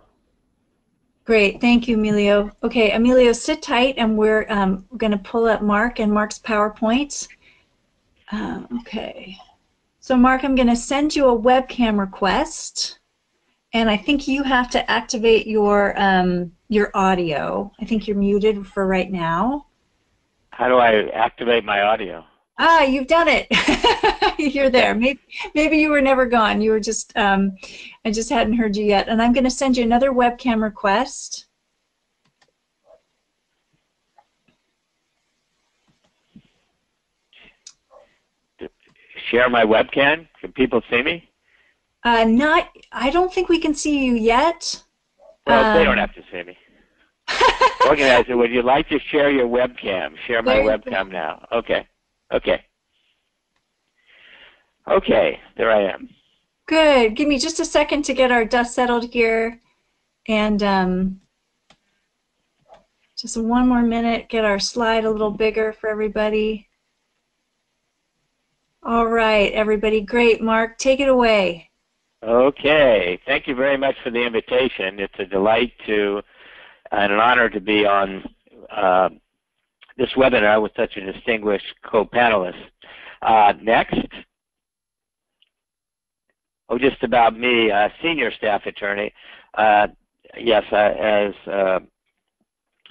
Great, thank you, Emilio. Okay, Emilio, sit tight, and we're um, going to pull up Mark and Mark's PowerPoint. Uh, okay. So Mark, I'm going to send you a webcam request, and I think you have to activate your um, your audio. I think you're muted for right now. How do I activate my audio? Ah, you've done it. you're there. Maybe maybe you were never gone. You were just um, I just hadn't heard you yet. And I'm going to send you another webcam request. Share my webcam? Can people see me? Uh, not. I don't think we can see you yet. Well, um, they don't have to see me. Organizer, would you like to share your webcam? Share my webcam now. Okay. Okay. Okay, there I am. Good. Give me just a second to get our dust settled here. And um, just one more minute, get our slide a little bigger for everybody. All right, everybody. Great. Mark, take it away. Okay. Thank you very much for the invitation. It's a delight to and an honor to be on uh, this webinar with such a distinguished co-panelist. Uh, next. Oh, just about me, uh, senior staff attorney. Uh, yes, as uh,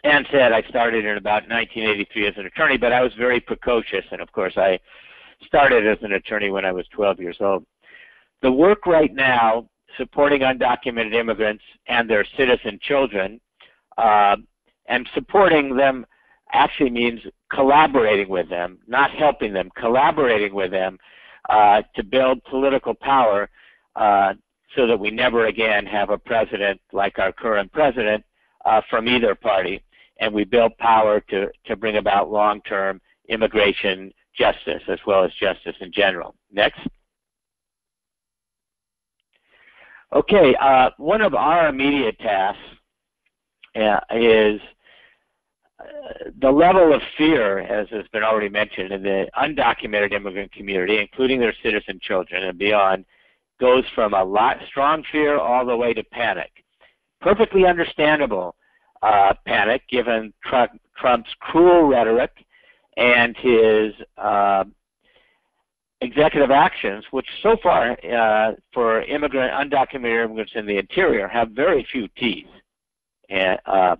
Ann said, I started in about 1983 as an attorney, but I was very precocious, and of course I started as an attorney when I was 12 years old. The work right now supporting undocumented immigrants and their citizen children uh, and supporting them actually means collaborating with them, not helping them, collaborating with them uh, to build political power uh, so that we never again have a president like our current president uh, from either party. and we build power to, to bring about long-term immigration justice as well as justice in general. Next. Okay, uh, one of our immediate tasks uh, is uh, the level of fear, as has been already mentioned, in the undocumented immigrant community, including their citizen children and beyond, goes from a lot strong fear all the way to panic. Perfectly understandable uh, panic given Trump, Trump's cruel rhetoric and his uh, executive actions, which so far uh, for immigrant undocumented immigrants in the interior have very few teeth. And, uh,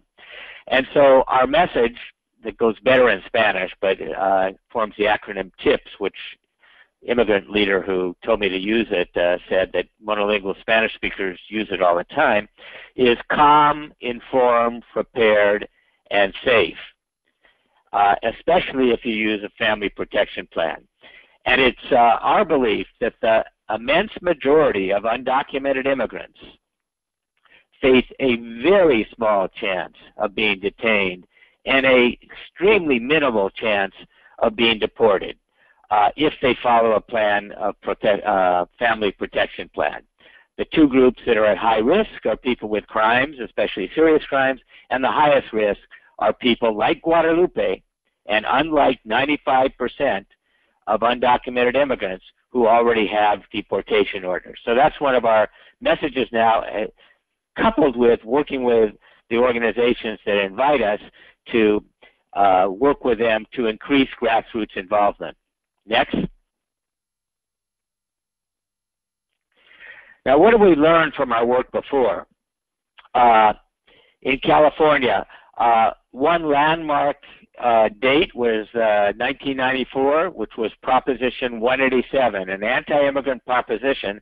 and so our message that goes better in Spanish, but uh, forms the acronym TIPS, which immigrant leader who told me to use it uh, said that monolingual Spanish speakers use it all the time, is calm, informed, prepared, and safe, uh, especially if you use a family protection plan. And it's uh, our belief that the immense majority of undocumented immigrants face a very small chance of being detained and a extremely minimal chance of being deported uh, if they follow a plan of prote uh, family protection plan. The two groups that are at high risk are people with crimes, especially serious crimes, and the highest risk are people like Guadalupe and unlike 95% of undocumented immigrants who already have deportation orders. So that's one of our messages now, uh, coupled with working with the organizations that invite us to uh, work with them to increase grassroots involvement. Next. Now, what have we learned from our work before? Uh, in California, uh, one landmark uh, date was uh, 1994, uh, which was Proposition 187, an anti-immigrant proposition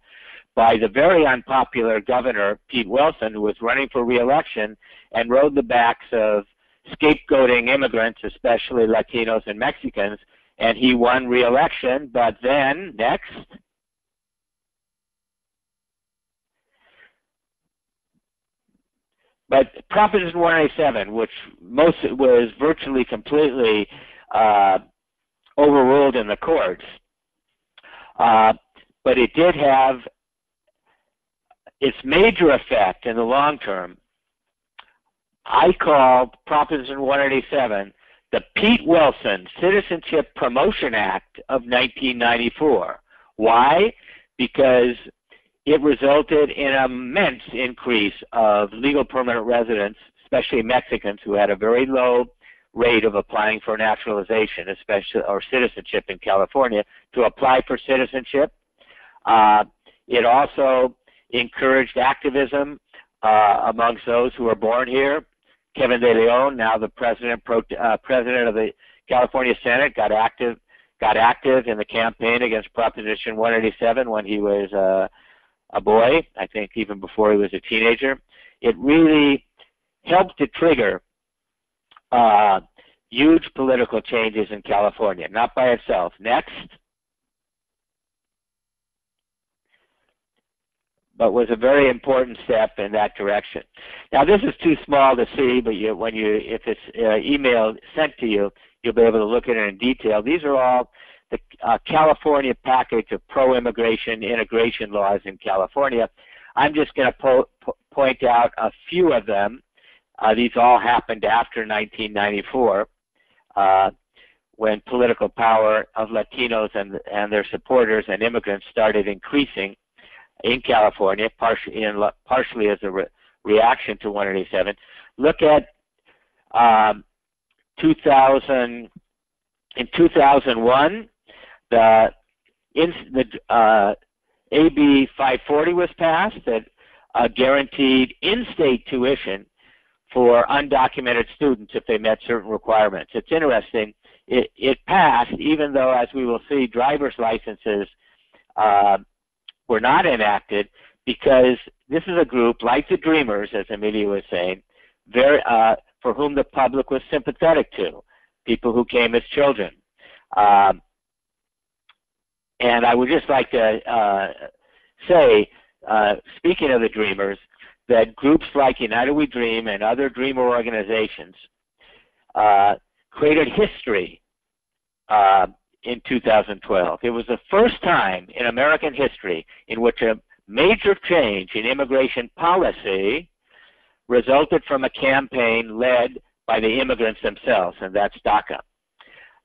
by the very unpopular governor, Pete Wilson, who was running for reelection and rode the backs of scapegoating immigrants, especially Latinos and Mexicans, and he won re-election. But then, next, but Proposition 187, which most was virtually completely uh, overruled in the courts, uh, but it did have its major effect in the long term. I call Proposition 187 the Pete Wilson Citizenship Promotion Act of 1994. Why? Because it resulted in an immense increase of legal permanent residents, especially Mexicans who had a very low rate of applying for naturalization, especially or citizenship in California, to apply for citizenship. Uh, it also encouraged activism uh, amongst those who were born here. Kevin De Leon, now the president pro, uh, president of the California Senate, got active got active in the campaign against Proposition 187 when he was uh, a boy. I think even before he was a teenager. It really helped to trigger uh, huge political changes in California, not by itself. Next. but was a very important step in that direction. Now this is too small to see, but you, when you, if it's uh, email sent to you, you'll be able to look at it in detail. These are all the uh, California package of pro-immigration integration laws in California. I'm just going to po po point out a few of them. Uh, these all happened after 1994 uh, when political power of Latinos and, and their supporters and immigrants started increasing in California, partially, in, partially as a re reaction to 187. Look at um, 2000, in 2001, the, the uh, AB 540 was passed that uh, guaranteed in-state tuition for undocumented students if they met certain requirements. It's interesting. It, it passed even though, as we will see, driver's licenses uh, were not enacted because this is a group like the Dreamers, as Emilio was saying, very, uh, for whom the public was sympathetic to, people who came as children. Um, and I would just like to uh, say, uh, speaking of the Dreamers, that groups like United We Dream and other Dreamer organizations uh, created history uh, in 2012. It was the first time in American history in which a major change in immigration policy resulted from a campaign led by the immigrants themselves, and that's DACA.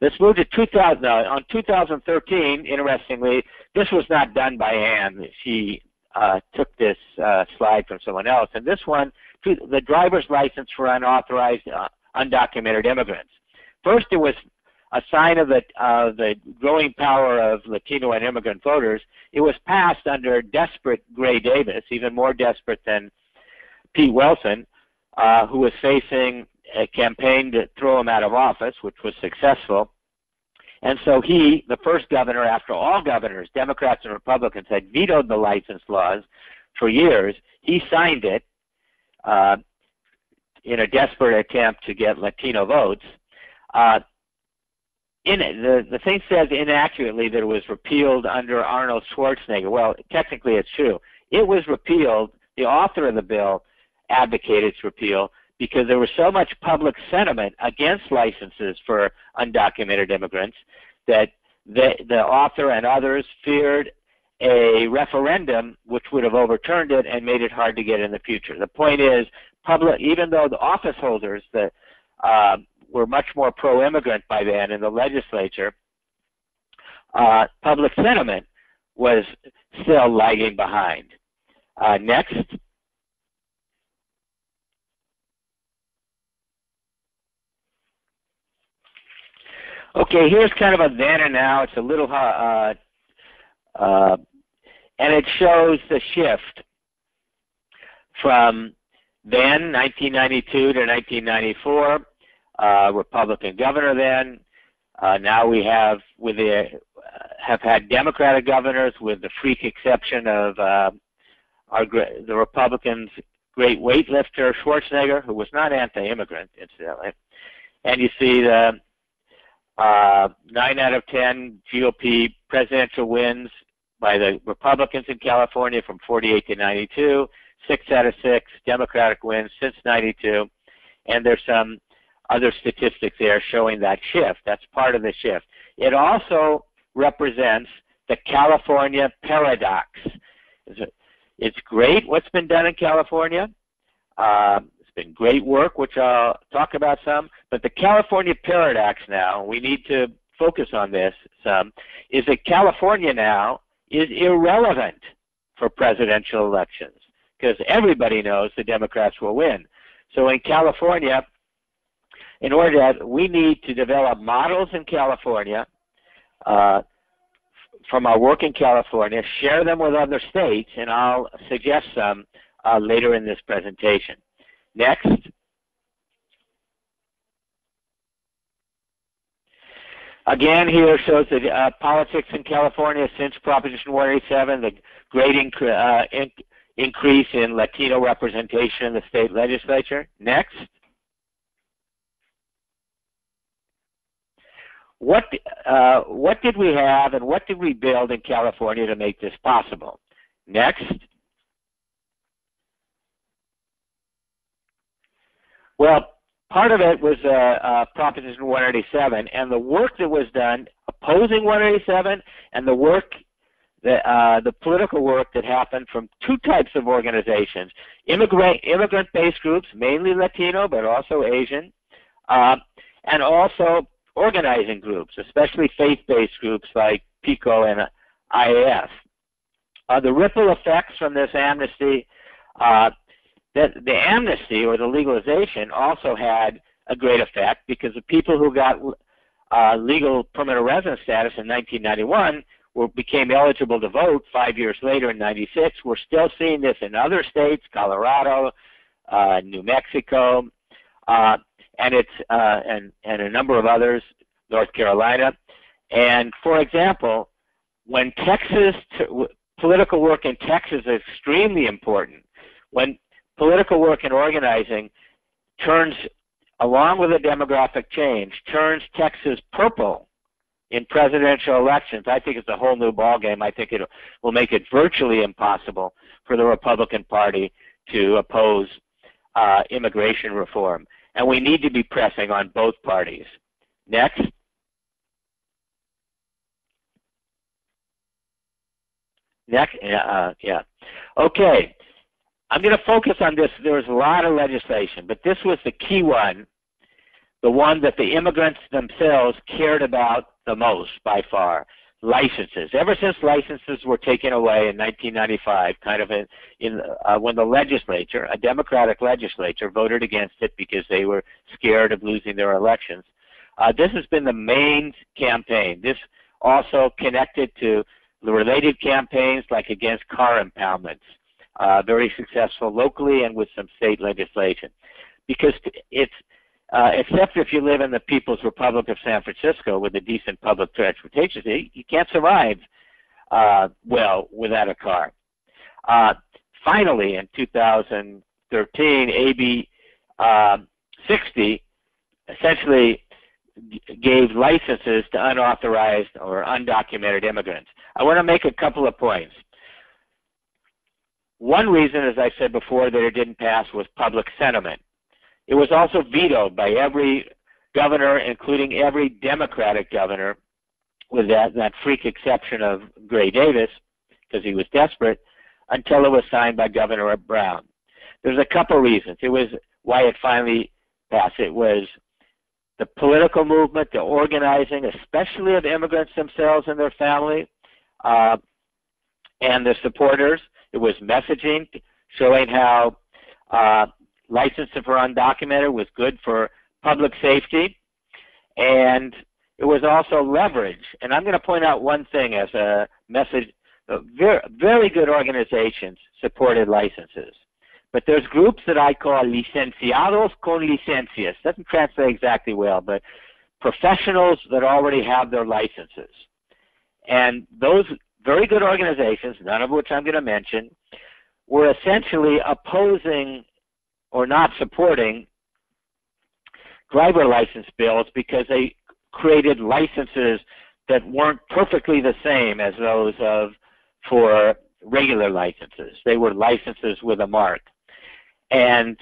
Let's move to 2000. Uh, on 2013, interestingly, this was not done by Anne. She uh, took this uh, slide from someone else. And this one, the driver's license for unauthorized, uh, undocumented immigrants. First, it was a sign of the, the growing power of Latino and immigrant voters. It was passed under desperate Gray Davis, even more desperate than Pete Wilson, uh, who was facing campaign to throw him out of office, which was successful. And so he, the first governor after all governors, Democrats and Republicans, had vetoed the license laws for years, he signed it uh, in a desperate attempt to get Latino votes. Uh, in it, the, the thing says inaccurately that it was repealed under Arnold Schwarzenegger. Well, technically it's true. It was repealed. The author of the bill advocated its repeal because there was so much public sentiment against licenses for undocumented immigrants that the, the author and others feared a referendum which would have overturned it and made it hard to get in the future. The point is, public, even though the office holders that uh, were much more pro-immigrant by then in the legislature, uh, public sentiment was still lagging behind. Uh, next. Okay, here's kind of a then and now. It's a little, uh, uh, and it shows the shift from then, 1992 to 1994, uh, Republican governor then. Uh, now we have with the have had Democratic governors, with the freak exception of uh, our the Republicans' great weightlifter Schwarzenegger, who was not anti-immigrant, incidentally. And you see the uh, nine out of ten GOP presidential wins by the Republicans in California from 48 to 92. Six out of six Democratic wins since 92. And there's some other statistics there showing that shift. That's part of the shift. It also represents the California paradox. It's great what's been done in California. Um, been great work, which I'll talk about some. But the California paradox now, we need to focus on this some, is that California now is irrelevant for presidential elections because everybody knows the Democrats will win. So in California, in order to, we need to develop models in California uh, from our work in California, share them with other states, and I'll suggest some uh, later in this presentation. Next. Again, here shows the uh, politics in California since Proposition 187, the great inc uh, in increase in Latino representation in the state legislature. Next. What, uh, what did we have and what did we build in California to make this possible? Next. Well, part of it was uh, uh, Proposition 187, and the work that was done opposing 187, and the work that uh, the political work that happened from two types of organizations: immigrant immigrant-based groups, mainly Latino, but also Asian, uh, and also organizing groups, especially faith-based groups like PICO and IAF. Uh, the ripple effects from this amnesty uh, that the amnesty or the legalization also had a great effect because the people who got uh, legal permanent resident status in 1991 were, became eligible to vote five years later in 96. We're still seeing this in other states, Colorado, uh, New Mexico, uh, and it's uh, and and a number of others, North Carolina. And for example, when Texas political work in Texas is extremely important. When political work and organizing turns, along with a demographic change, turns Texas purple in presidential elections, I think it's a whole new ballgame. I think it will make it virtually impossible for the Republican Party to oppose uh, immigration reform. and we need to be pressing on both parties. Next. Next, uh, yeah. Okay, I'm going to focus on this. There was a lot of legislation, but this was the key one, the one that the immigrants themselves cared about the most by far licenses. Ever since licenses were taken away in 1995, kind of in, in uh, when the legislature, a Democratic legislature, voted against it because they were scared of losing their elections. Uh, this has been the main campaign. This also connected to the related campaigns like against car impoundments, uh, very successful locally and with some state legislation. Because it's uh, except if you live in the People's Republic of San Francisco with a decent public transportation, you can't survive uh, well without a car. Uh, finally, in 2013, AB uh, 60 essentially gave licenses to unauthorized or undocumented immigrants. I want to make a couple of points. One reason, as I said before, that it didn't pass was public sentiment. It was also vetoed by every governor, including every Democratic governor, with that, that freak exception of Gray Davis, because he was desperate, until it was signed by Governor Brown. There's a couple reasons. It was why it finally passed. It was the political movement, the organizing, especially of immigrants themselves and their family, uh, and the supporters. It was messaging, showing how uh, licensing for undocumented was good for public safety, and it was also leverage. And I'm going to point out one thing as a message. Very, very good organizations supported licenses. But there's groups that I call licenciados con licencias. Doesn't translate exactly well, but professionals that already have their licenses. And those very good organizations, none of which I'm going to mention, were essentially opposing or not supporting driver license bills because they created licenses that weren't perfectly the same as those of for regular licenses. They were licenses with a mark. And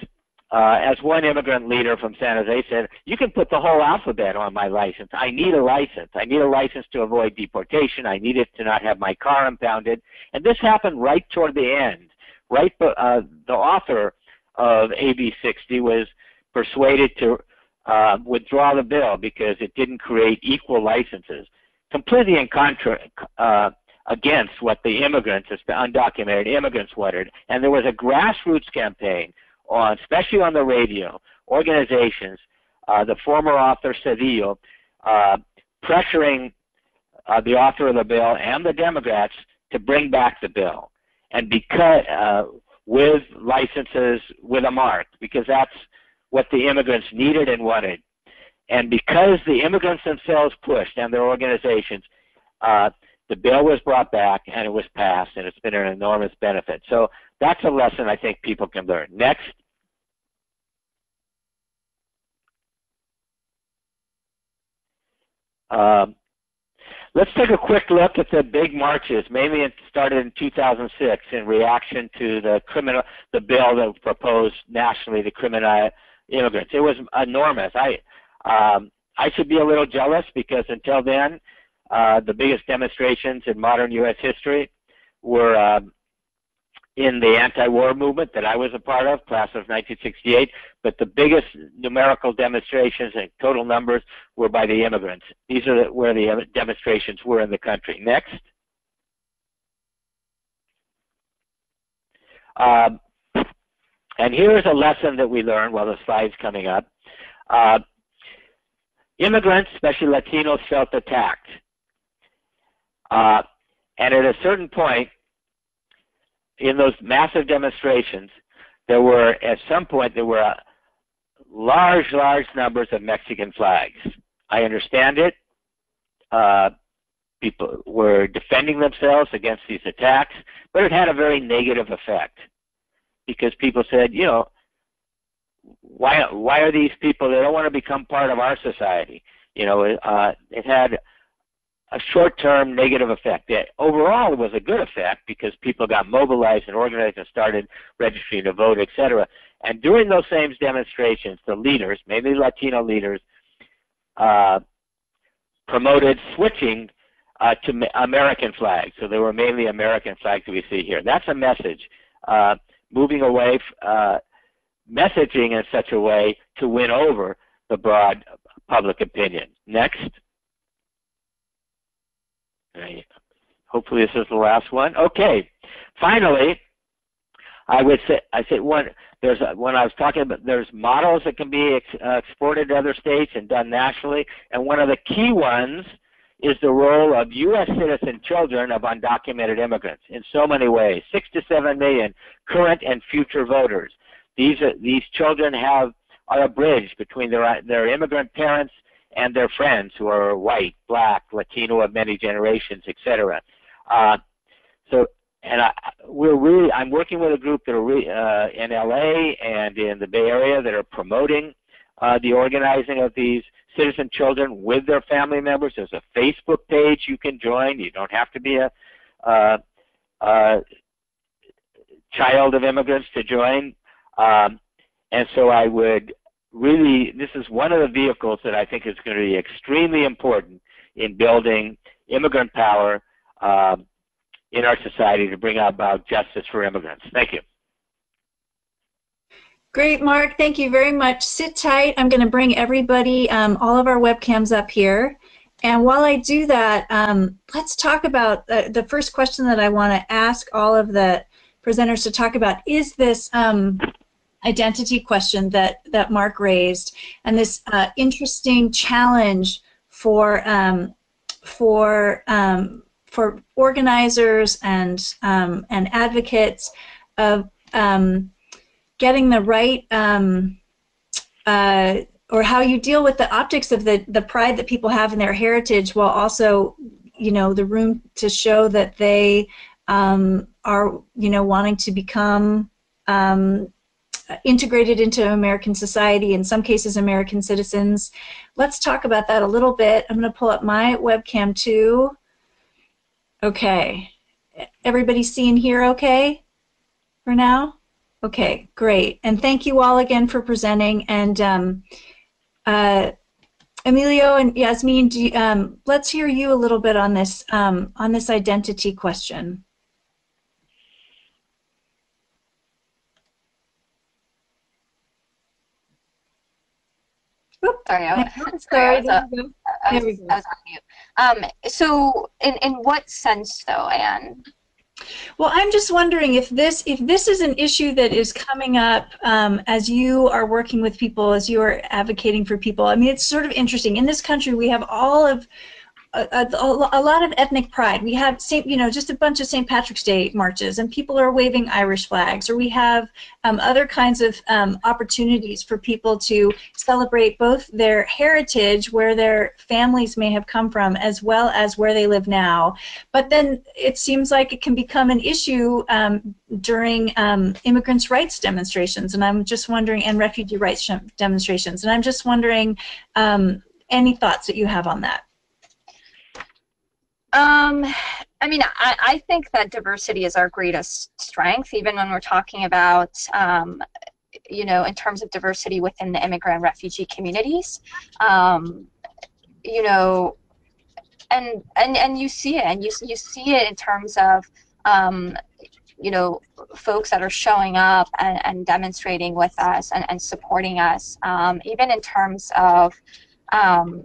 uh, as one immigrant leader from San Jose said, you can put the whole alphabet on my license. I need a license. I need a license to avoid deportation. I need it to not have my car impounded. And this happened right toward the end. Right, uh, the author of AB 60 was persuaded to uh, withdraw the bill because it didn't create equal licenses, completely in contra uh, against what the immigrants, the undocumented immigrants wanted. And there was a grassroots campaign, on, especially on the radio, organizations, uh, the former author Cedillo, uh, pressuring uh, the author of the bill and the Democrats to bring back the bill. And because uh, with licenses with a mark because that's what the immigrants needed and wanted. And because the immigrants themselves pushed and their organizations, uh, the bill was brought back and it was passed and it's been an enormous benefit. So that's a lesson I think people can learn. Next. Um, Let's take a quick look at the big marches. Maybe it started in 2006 in reaction to the criminal, the bill that was proposed nationally to criminalize immigrants. It was enormous. I, um, I should be a little jealous because until then, uh, the biggest demonstrations in modern U.S. history were uh, in the anti-war movement that I was a part of, class of 1968, but the biggest numerical demonstrations and total numbers were by the immigrants. These are where the demonstrations were in the country. Next. Um, and here's a lesson that we learned while the slide's coming up. Uh, immigrants, especially Latinos, felt attacked. Uh, and at a certain point, in those massive demonstrations, there were at some point there were uh, large, large numbers of Mexican flags. I understand it. Uh, people were defending themselves against these attacks, but it had a very negative effect because people said, you know, why why are these people? They don't want to become part of our society. You know, uh, it had a short-term negative effect. It, overall, it was a good effect because people got mobilized and organized and started registering to vote, etc. And during those same demonstrations, the leaders, mainly Latino leaders, uh, promoted switching uh, to American flags. So they were mainly American flags that we see here. That's a message. Uh, moving away, uh, messaging in such a way to win over the broad public opinion. Next. Hopefully this is the last one. Okay. Finally, I would say I say one there's a, when I was talking about there's models that can be ex, uh, exported to other states and done nationally, and one of the key ones is the role of U.S. citizen children of undocumented immigrants in so many ways. Six to seven million current and future voters. These are, these children have are a bridge between their their immigrant parents and their friends who are white, black, Latino of many generations, etc. Uh, so, and I, we're really, I'm working with a group that are re, uh, in LA and in the Bay Area that are promoting uh, the organizing of these citizen children with their family members. There's a Facebook page you can join. You don't have to be a, uh, child of immigrants to join. Um, and so I would really, this is one of the vehicles that I think is going to be extremely important in building immigrant power um, in our society to bring about justice for immigrants. Thank you. Great, Mark. Thank you very much. Sit tight. I'm going to bring everybody, um, all of our webcams up here. And while I do that, um, let's talk about uh, the first question that I want to ask all of the presenters to talk about is this um, identity question that, that Mark raised and this uh, interesting challenge for, um, for, um, for organizers and, um, and advocates of um, getting the right um, uh, or how you deal with the optics of the, the pride that people have in their heritage while also you know the room to show that they um, are you know wanting to become um, integrated into American society, in some cases American citizens. Let's talk about that a little bit. I'm going to pull up my webcam too. Okay. Everybody seeing here okay for now? Okay, great. And thank you all again for presenting. And um, uh, Emilio and Yasmin, you, um, let's hear you a little bit on this um, on this identity question. Sorry, I was, sorry, I was, uh, I was, I was on mute. Um, so, in, in what sense, though, Anne? Well, I'm just wondering if this if this is an issue that is coming up um, as you are working with people, as you are advocating for people. I mean, it's sort of interesting. In this country, we have all of a, a, a, lot of ethnic pride. We have, Saint, you know, just a bunch of St. Patrick's Day marches, and people are waving Irish flags. Or we have um, other kinds of um, opportunities for people to celebrate both their heritage, where their families may have come from, as well as where they live now. But then it seems like it can become an issue um, during um, immigrants' rights demonstrations, and I'm just wondering, and refugee rights demonstrations, and I'm just wondering, um, any thoughts that you have on that? Um, I mean, I, I think that diversity is our greatest strength, even when we're talking about, um, you know, in terms of diversity within the immigrant refugee communities. Um, you know, and and and you see it, and you you see it in terms of, um, you know, folks that are showing up and, and demonstrating with us and, and supporting us, um, even in terms of. Um,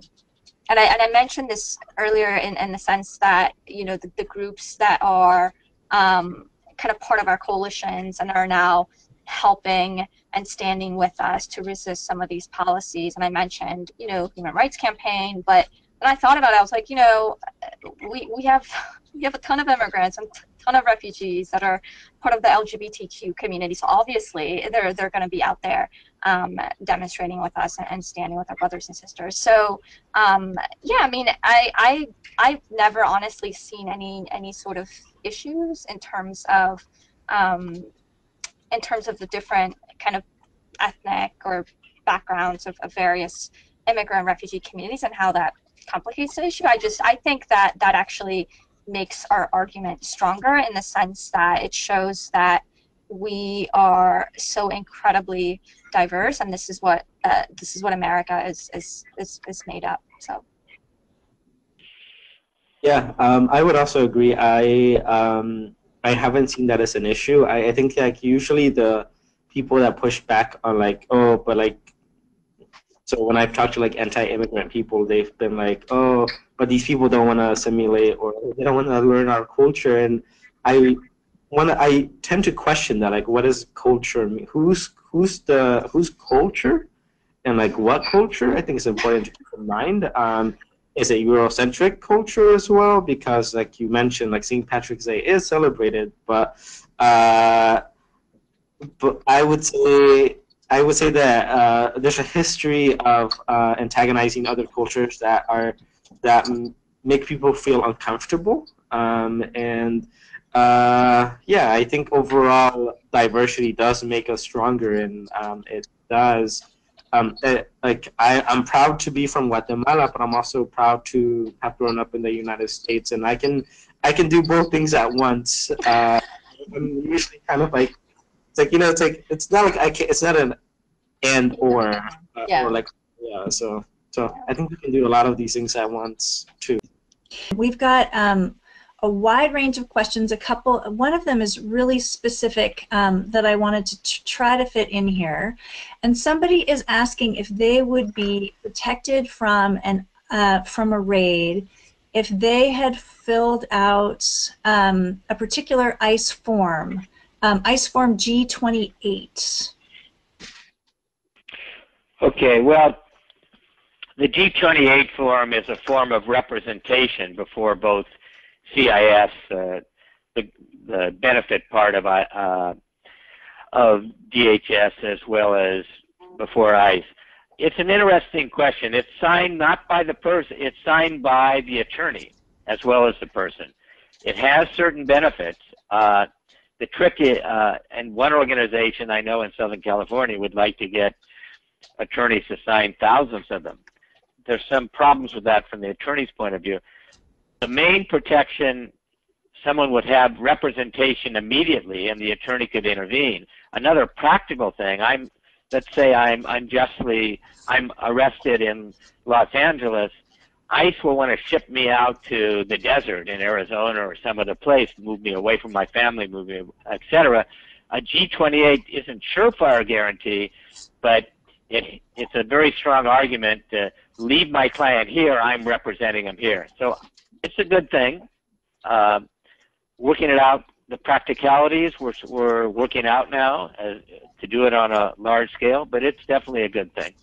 and I, and I mentioned this earlier in, in the sense that, you know, the, the groups that are um, kind of part of our coalitions and are now helping and standing with us to resist some of these policies. And I mentioned, you know, Human Rights Campaign, but when I thought about it, I was like, you know, we, we have we have a ton of immigrants and a ton of refugees that are part of the LGBTQ community. So obviously, they're they're going to be out there um, demonstrating with us and, and, standing with our brothers and sisters. So um, yeah, I mean, I I I've never honestly seen any any sort of issues in terms of um, in terms of the different kind of ethnic or backgrounds of, of various immigrant refugee communities and how that complicates the issue. I just I think that that actually makes our argument stronger in the sense that it shows that we are so incredibly diverse, and this is what uh, this is what America is is is, is made up. So. Yeah, um, I would also agree. I um, I haven't seen that as an issue. I, I think like usually the people that push back are like, oh, but like, so when I've talked to like anti-immigrant people, they've been like, oh, but these people don't want to assimilate or they don't want to learn our culture, and I want I tend to question that, like, what does culture mean? Who's who's the whose culture, and like what culture? I think it's important to keep in mind. Um, is a Eurocentric culture as well because, like you mentioned, like St. Patrick's Day is celebrated, but uh, but I would say I would say that uh, there's a history of uh, antagonizing other cultures that are that make people feel uncomfortable, um, and uh, yeah, I think overall diversity does make us stronger, and um, it does um, it, eh, like I, I'm proud to be from Guatemala, but I'm also proud to have grown up in the United States, and I can I can do both things at once. Uh, I'm usually kind of like like you know it's like it's not like I can it's not an and or uh, yeah. or like yeah so so I think we can do a lot of these things at once too. We've got um, a wide range of questions. A couple, one of them is really specific um, that I wanted to try to fit in here. And somebody is asking if they would be protected from an uh, from a raid if they had filled out um, a particular ICE form, um, ICE form G28. Okay, well, the G28 form is a form of representation before both CIS, uh, the, the benefit part of uh, of DHS as well as before ICE. It's an interesting question. It's signed not by the person, it's signed by the attorney as well as the person. It has certain benefits. Uh, the trick, is, uh, and one organization I know in Southern California would like to get attorneys to sign thousands of them. There's some problems with that from the attorney's point of view the main protection someone would have representation immediately and the attorney could intervene. Another practical thing, I'm let's say I'm I'm justly I'm arrested in Los Angeles, ICE will want to ship me out to the desert in Arizona or some other place, move me away from my family, move me, etc. A G28 isn't surefire guarantee, but it, it's a very strong argument to leave my client here, I'm representing him here. So it's a good thing. Uh, working it out, the practicalities we're, we're working out now as, to do it on a large scale, but it's definitely a good thing.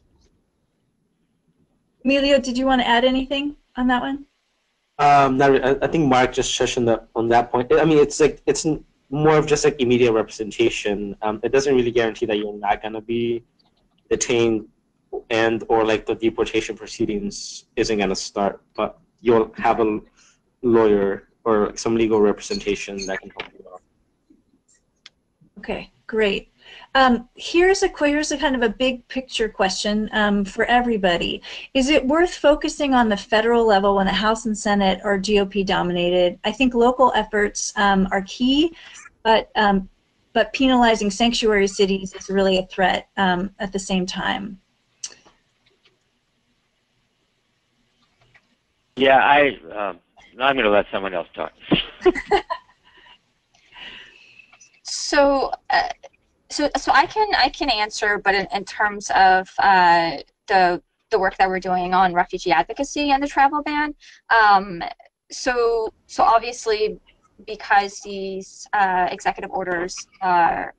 Emilio, did you want to add anything on that one? Um, not, I think Mark just touched on that on that point. I mean, it's like it's more of just like immediate representation. Um, it doesn't really guarantee that you're not gonna be detained and or like the deportation proceedings isn't gonna start, but you'll have a lawyer or some legal representation that can help you out. Okay, great. Um, here's a here's a kind of a big picture question um, for everybody. Is it worth focusing on the federal level when the House and Senate are GOP dominated? I think local efforts um, are key, but um, but penalizing sanctuary cities is really a threat um, at the same time. Yeah, I. Um, I'm going to let someone else talk. so, uh, so, so I can I can answer, but in, in terms of uh, the the work that we're doing on refugee advocacy and the travel ban, um, so so obviously because these uh, executive orders are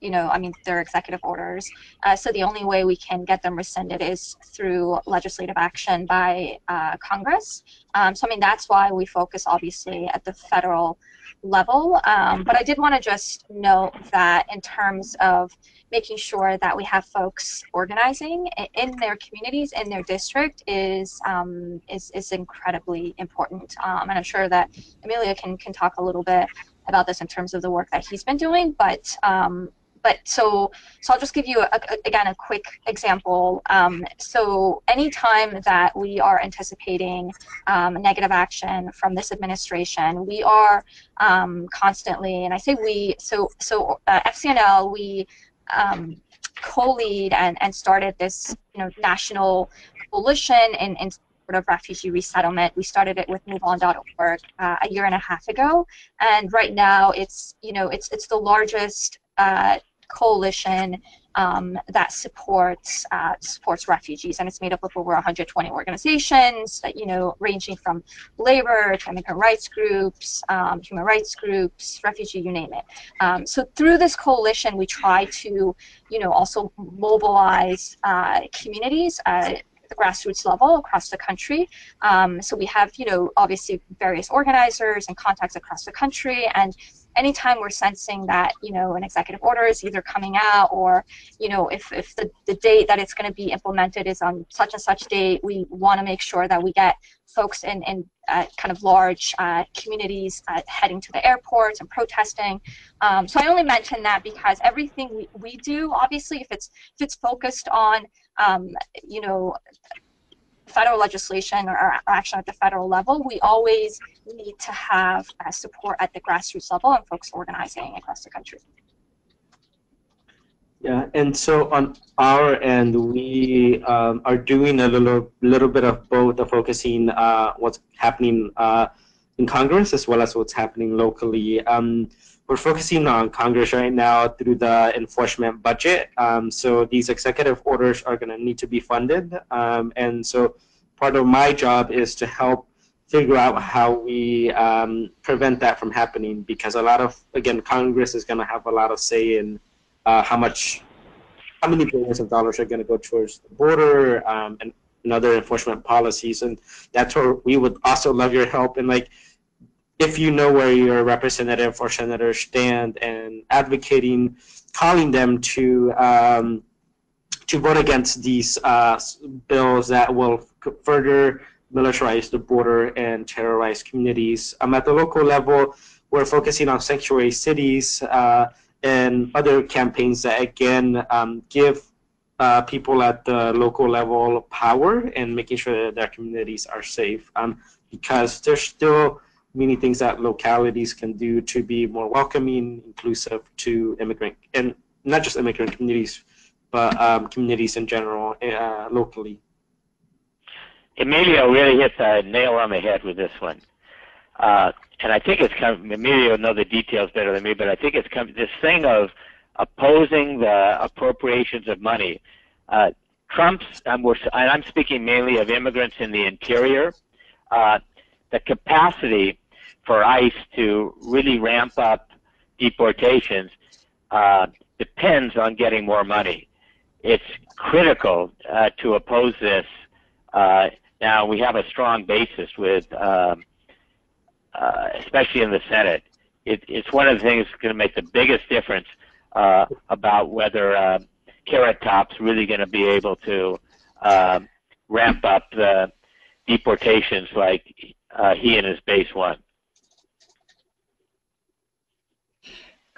you know, I mean, they're executive orders. Uh, so the only way we can get them rescinded is through legislative action by uh, Congress. Um, so I mean, that's why we focus obviously at the federal level. Um, but I did want to just note that in terms of making sure that we have folks organizing in their communities, in their district, is um, is, is incredibly important. Um, and I'm sure that Emilio can can talk a little bit about this in terms of the work that he's been doing. But um, but so so I'll just give you a, a, again a quick example. Um, so anytime that we are anticipating um, negative action from this administration, we are um, constantly, and I say we, so so uh, FCNL we um, co-lead and, and started this you know national coalition in, in of refugee resettlement. We started it with MoveOn.org uh, a year and a half ago, and right now it's you know it's it's the largest uh, coalition um, that supports uh, supports refugees, and it's made up of over 120 organizations, that, you know, ranging from labor to immigrant rights groups, um, human rights groups, refugee, you name it. Um, so through this coalition, we try to, you know, also mobilize uh, communities. Uh, the grassroots level across the country. Um, so we have, you know, obviously various organizers and contacts across the country, and anytime we're sensing that you know an executive order is either coming out or you know if, if the, the date that it's going to be implemented is on such and such date we want to make sure that we get folks in, in uh, kind of large uh, communities uh, heading to the airports and protesting. Um, so i only mention that because everything we, we do obviously if it's if it's focused on um, you know federal legislation or, action at the federal level, we always need to have uh, support at the grassroots level and folks organizing across the country. Yeah, and so on our end, we um, are doing a little little bit of both, focusing uh, what's happening uh, in Congress as well as what's happening locally. Um, we're focusing on Congress right now through the enforcement budget. Um, so these executive orders are going to need to be funded. Um, and so part of my job is to help figure out how we um, prevent that from happening because a lot of, again, Congress is going to have a lot of say in uh, how much, how many billions of dollars are going to go towards the border um, and, and other enforcement policies. And that's where we would also love your help in like, if you know where your representative or senator stand and advocating, calling them to um, to vote against these uh, bills that will further militarize the border and terrorize communities. Um, at the local level, we're focusing on sanctuary cities uh, and other campaigns that again um, give uh, people at the local level power and making sure that their communities are safe. Um, because there's still many things that localities can do to be more welcoming, inclusive to immigrant, and not just immigrant communities, but um, communities in general, uh, locally. Emilio really hit the nail on the head with this one. Uh, and I think it's kind of, Emilio know the details better than me, but I think it's of this thing of opposing the appropriations of money. Uh, Trump's, and I'm speaking mainly of immigrants in the interior, uh, the capacity for ICE to really ramp up deportations uh, depends on getting more money. It's critical uh, to oppose this. Uh, now we have a strong basis with, um, uh, especially in the Senate. It, it's one of the things that's going to make the biggest difference uh, about whether uh, Carrot Top's really going to be able to um, ramp up the deportations like he and his base want.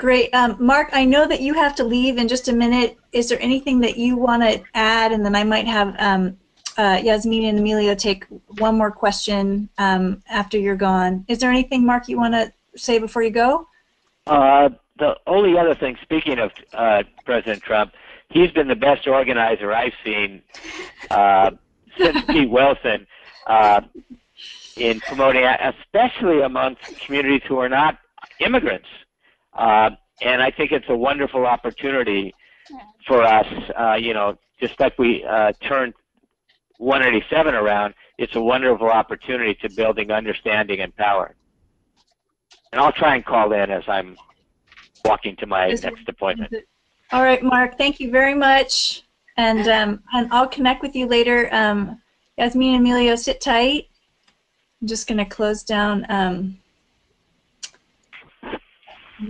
Great. Um, Mark, I know that you have to leave in just a minute. Is there anything that you want to add? And then I might have um, uh, Yasmin and Emilio take one more question um, after you're gone. Is there anything, Mark, you want to say before you go? Uh, the only other thing, speaking of uh, President Trump, he's been the best organizer I've seen uh, since Pete Wilson uh, in promoting, especially amongst communities who are not immigrants. Uh, and I think it's a wonderful opportunity for us, uh, you know, just like we uh, turned 187 around, it's a wonderful opportunity to building understanding and power. And I'll try and call in as I'm walking to my next appointment. All right, Mark, thank you very much. And, um, and I'll connect with you later. Um, Yasmin and Emilio, sit tight. I'm just going to close down um,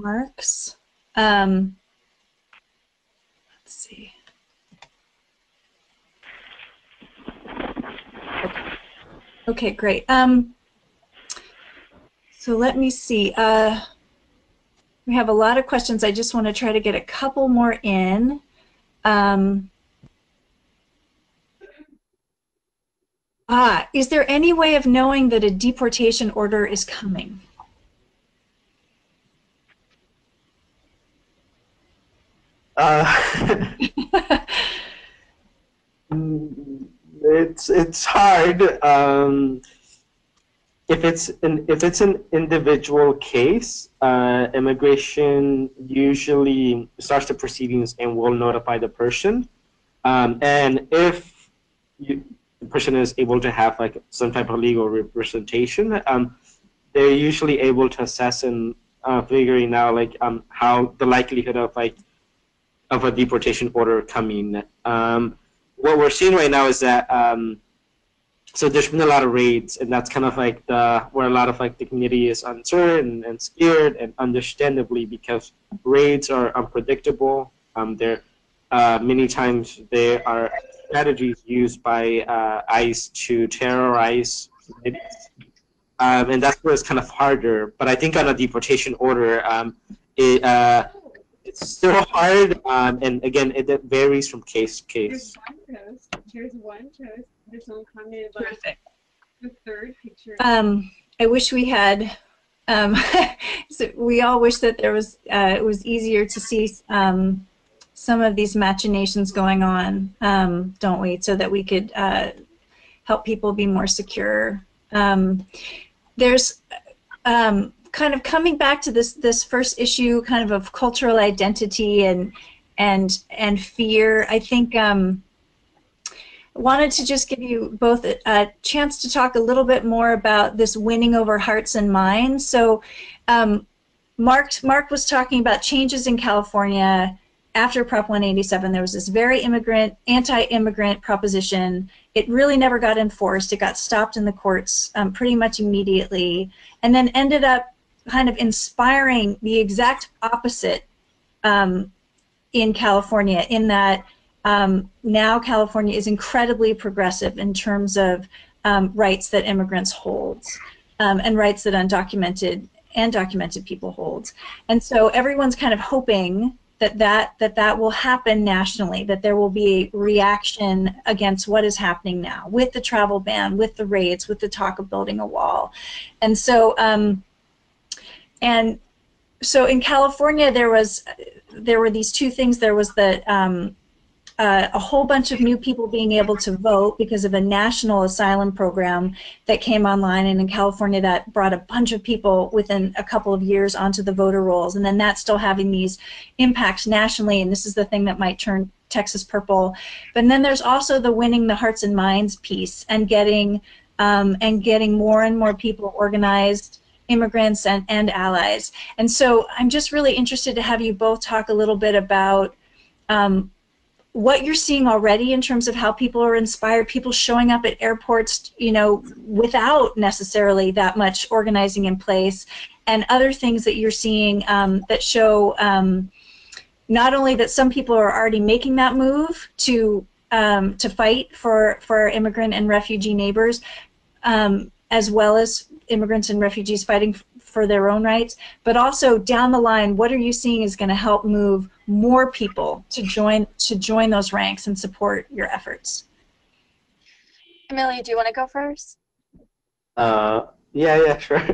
Mark's. Um, let's see. Okay, great. Um, so let me see. Uh, we have a lot of questions. I just want to try to get a couple more in. Um, ah, is there any way of knowing that a deportation order is coming? Uh, mm, it's it's hard. Um, if it's an if it's an individual case, uh, immigration usually starts the proceedings and will notify the person. Um, and if you, the person is able to have like some type of legal representation, um, they're usually able to assess and uh, figuring out like um, how the likelihood of like of a deportation order coming. Um, what we're seeing right now is that um, so there's been a lot of raids, and that's kind of like the where a lot of like the community is uncertain and scared, and understandably because raids are unpredictable. Um, there, uh, many times there are strategies used by uh, ICE to terrorize um, and that's where it's kind of harder. But I think on a deportation order, um, it, uh, it's so hard, um, and again, it, it, varies from case to case. There's one post. There's one post. There's someone commented about Terrific. the third picture. Um, I wish we had. Um, so we all wish that there was. Uh, it was easier to see um, some of these machinations going on, um, don't we? So that we could uh, help people be more secure. Um, there's um, kind of coming back to this this first issue, kind of of cultural identity and and and fear. I think um, wanted to just give you both a, a, chance to talk a little bit more about this winning over hearts and minds. So, um, Mark Mark was talking about changes in California after Prop 187. There was this very immigrant, anti-immigrant proposition. It really never got enforced. It got stopped in the courts um, pretty much immediately, and then ended up kind of inspiring the exact opposite um, in California, in that um, now California is incredibly progressive in terms of um, rights that immigrants hold um, and rights that undocumented and documented people hold. And so everyone's kind of hoping that that, that that will happen nationally, that there will be a reaction against what is happening now with the travel ban, with the raids, with the talk of building a wall. And so um, and so in California, there was there were these two things. There was the um, uh, a whole bunch of new people being able to vote because of a national asylum program that came online, and in California, that brought a bunch of people within a couple of years onto the voter rolls, and then that's still having these impacts nationally. And this is the thing that might turn Texas purple. But then there's also the winning the hearts and minds piece, and getting um, and getting more and more people organized immigrants and, and allies. And so I'm just really interested to have you both talk a little bit about um, what you're seeing already in terms of how people are inspired, people showing up at airports, you know, without necessarily that much organizing in place, and other things that you're seeing um, that show um, not only that some people are already making that move to um, to fight for for immigrant and refugee neighbors, um, as well as immigrants and refugees fighting for their own rights, but also down the line, what are you seeing is going to help move more people to join to join those ranks and support your efforts? Emilio, do you want to go first? Uh, yeah, yeah, sure.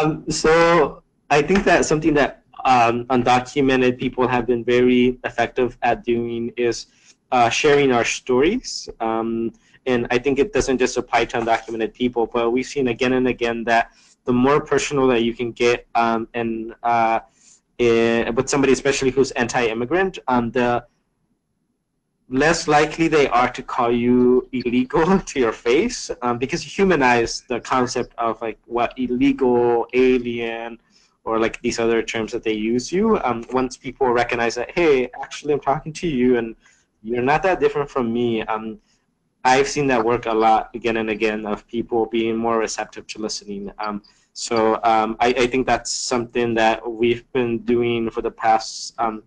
um, so I think that something that um, undocumented people have been very effective at doing is uh, sharing our stories. Um, and I think it doesn't just apply to undocumented people, but we've seen again and again that the more personal that you can get um, and uh, uh, with somebody especially who's anti-immigrant, um, the less likely they are to call you illegal to your face um, because you humanize the concept of like what illegal, alien, or like these other terms that they use you. Um, once people recognize that, hey, actually I'm talking to you and you're not that different from me. Um, I've seen that work a lot again and again of people being more receptive to listening. Um, so um, I, I, think that's something that we've been doing for the past um,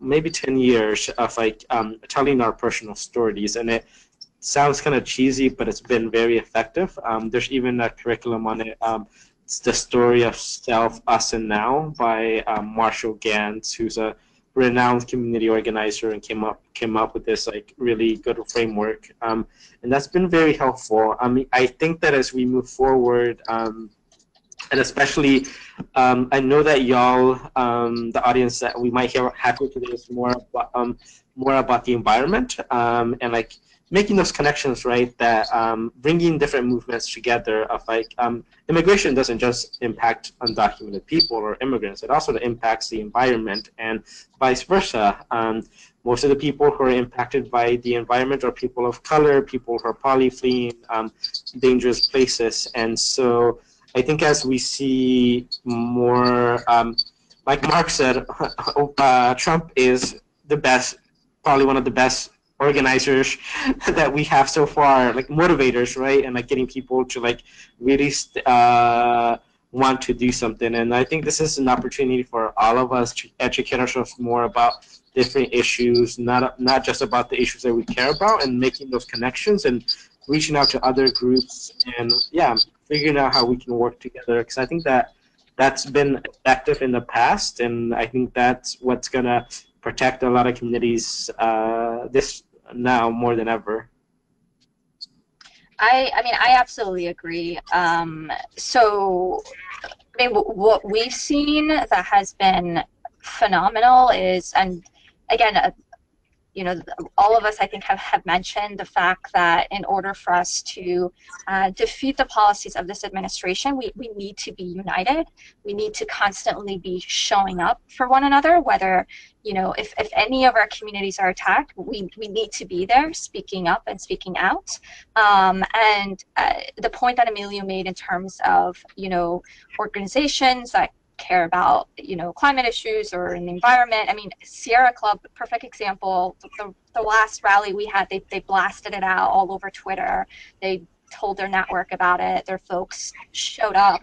maybe 10 years of like um, telling our personal stories. And it sounds kind of cheesy, but it's been very effective. Um, there's even a curriculum on it. Um, the story of Self, Us, and Now by Marshall Ganz, who's a renowned community organizer and came up came up with this like really good framework. Um, and that's been very helpful. I mean, I think that as we move forward, um, and especially, um, I know that y'all, um, the audience that we might hear happen today is more about, um, more about the environment and like making those connections, right? That um, bringing different movements together of like um, immigration doesn't just impact undocumented people or immigrants; it also impacts the environment and vice versa. Um, most of the people who are impacted by the environment are people of color, people who are probably fleeing um, dangerous places, and so I think as we see more, um, like Mark said, uh, Trump is the best, probably one of the best organizers that we have so far, like motivators, right? And like getting people to like really uh, want to do something. And I think this is an opportunity for all of us to educate ourselves more about different issues, not not just about the issues that we care about, and making those connections and reaching out to other groups and yeah, figuring out how we can work together. Because I think that that's been effective in the past, and I think that's what's gonna protect a lot of communities uh, this now more than ever. I, I mean, I absolutely agree. Um, so, I mean, what we've seen that has been phenomenal is, and again, uh, you know, all of us, I think, have, have mentioned the fact that in order for us to uh, defeat the policies of this administration, we, we need to be united. We need to constantly be showing up for one another, whether, you know, if, if any of our communities are attacked, we, we need to be there speaking up and speaking out. Um, and uh, the point that Emilio made in terms of, you know, organizations that care about you know climate issues or in the environment. I mean, Sierra Club, perfect example. The, the last rally we had, they, they blasted it out all over Twitter. They told their network about it. Their folks showed up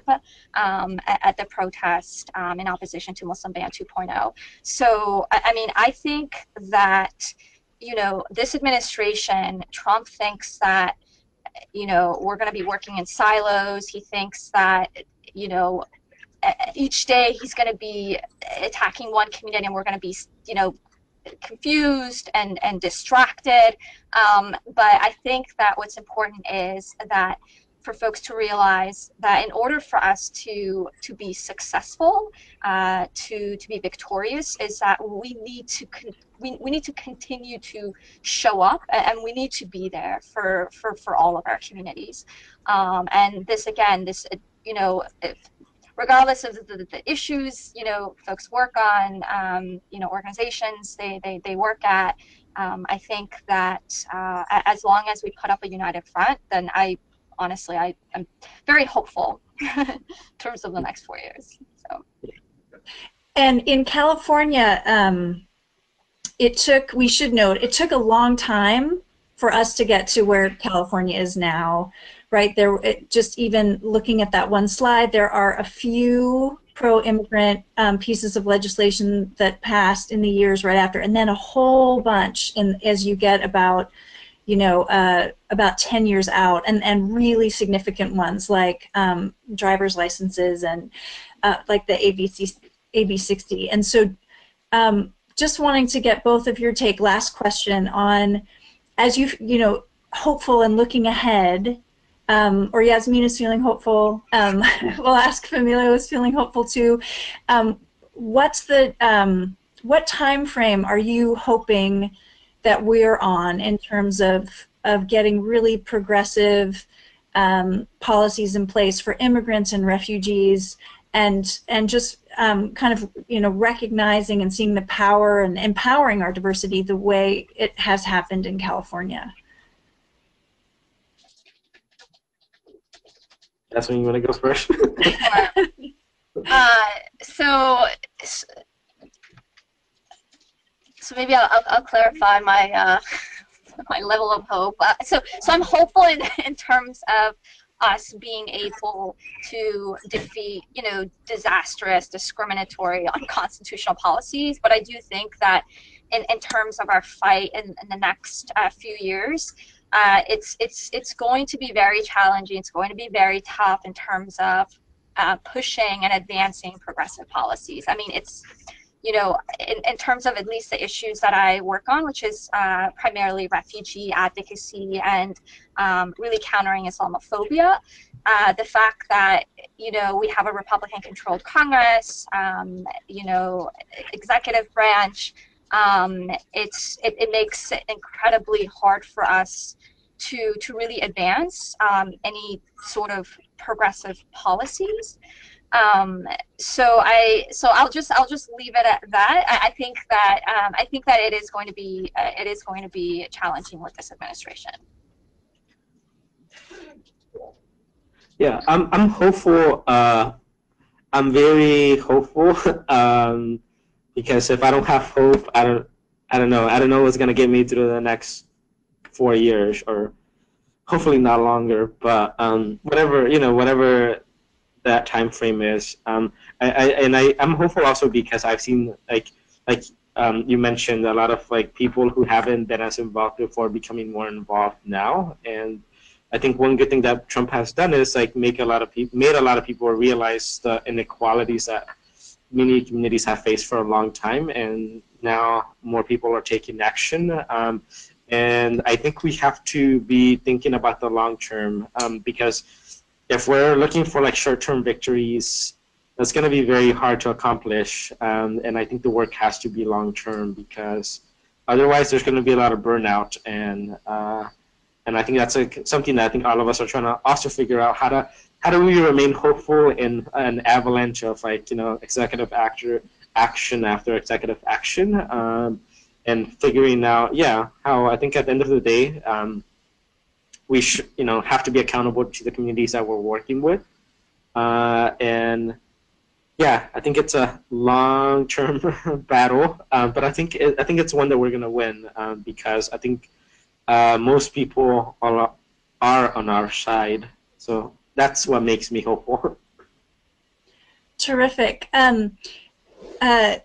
um, at, at, the protest um, in opposition to Muslim Ban 2.0. So, I, I mean, I think that you know this administration, Trump thinks that you know we're going to be working in silos. He thinks that you know each day he's going to be attacking one community and we're going to be you know confused and and distracted. Um, but i think that what's important is that for folks to realize that in order for us to to be successful uh, to to be victorious is that we need to we, we need to continue to show up and we need to be there for for for all of our communities. Um, and this again this you know if, regardless of the, the, the, issues, you know, folks work on, um, you know, organizations they, they, they work at, um, I think that uh, as long as we put up a united front, then I honestly, I am very hopeful in terms of the next four years. So. And in California, um, it took, we should note, it took a long time for us to get to where California is now right? There, it, just even looking at that one slide, there are a few pro-immigrant um, pieces of legislation that passed in the years right after, and then a whole bunch in as you get about, you know, uh, about 10 years out, and and really significant ones like um, driver's licenses and uh, like the ABC AB60. And so, um, just wanting to get both of your take. Last question on, as you you know, hopeful and looking ahead um, or Yasmin is feeling hopeful. Um, we'll ask if Emilio is feeling hopeful too. Um, what's the um, what time frame are you hoping that we're on in terms of of getting really progressive um, policies in place for immigrants and refugees, and and just um, kind of you know recognizing and seeing the power and empowering our diversity the way it has happened in California. That's when you want to go first. uh, so, so maybe I'll, I'll, I'll clarify my uh, my level of hope. Uh, so, so I'm hopeful in, in terms of us being able to defeat, you know, disastrous, discriminatory, unconstitutional policies. But I do think that in, in terms of our fight in, in the next uh, few years, uh, it's it's it's going to be very challenging. It's going to be very tough in terms of uh, pushing and advancing progressive policies. I mean, it's you know, in, in terms of at least the issues that I work on, which is uh, primarily refugee advocacy and um, really countering Islamophobia, uh, the fact that you know we have a Republican-controlled Congress, um, you know, executive branch, um, it's it, it, makes it incredibly hard for us to to really advance um, any sort of progressive policies. Um, so I so I'll just I'll just leave it at that. I, I think that um, I think that it is going to be uh, it is going to be challenging with this administration. Yeah, I'm I'm hopeful. Uh, I'm very hopeful um, because if I don't have hope, I don't I don't know I don't know what's gonna get me through the next four years or hopefully not longer. But um, whatever you know, whatever that time frame is. Um, I, I, and I, I'm hopeful also because I've seen like like um, you mentioned a lot of like people who haven't been as involved before becoming more involved now. And I think one good thing that Trump has done is like make a lot of people made a lot of people realize the inequalities that many communities have faced for a long time, and now more people are taking action. Um, and I think we have to be thinking about the long term um, because if we're looking for like short-term victories, that's going to be very hard to accomplish. Um, and I think the work has to be long-term because otherwise there's going to be a lot of burnout. And uh, and I think that's a, something that I think all of us are trying to also figure out how to how do we remain hopeful in an avalanche of like you know executive actor action after executive action. Um, and figuring out, yeah, how I think at the end of the day, um, we should, you know, have to be accountable to the communities that we're working with. Uh, and yeah, I think it's a long-term battle, um, but I think it, I think it's one that we're gonna win um, because I think uh, most people are are on our side. So that's what makes me hopeful. Terrific. Um, uh,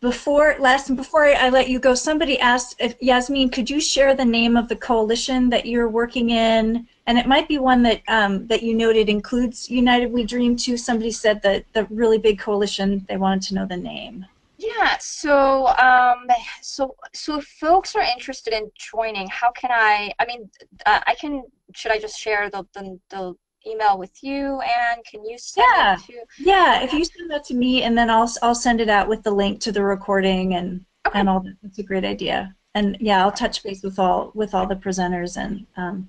before last before I, let you go, somebody asked if Yasmin, could you share the name of the coalition that you're working in? And it might be one that um, that you noted includes United We Dream too. Somebody said that the really big coalition. They wanted to know the name. Yeah. So um, so so if folks are interested in joining, how can I? I mean, uh, I can. Should I just share the the, the email with you and can you send yeah. it to yeah if you send that to me and then I'll I'll send it out with the link to the recording and okay. and all that. That's a great idea. And yeah I'll touch base with all with all the presenters and um,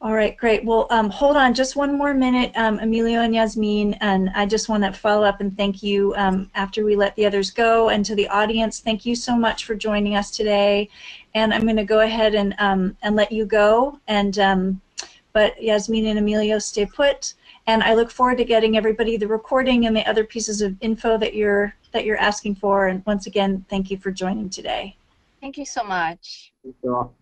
all right great. Well um, hold on just one more minute um, Emilio and Yasmin and I just want to follow up and thank you um, after we let the others go. And to the audience thank you so much for joining us today. And I'm going to go ahead and um, and let you go. And um, but Yasmin and Emilio stay put. And I look forward to getting everybody the recording and the other pieces of info that you're that you're asking for. And once again, thank you for joining today. Thank you so much. Thank you all.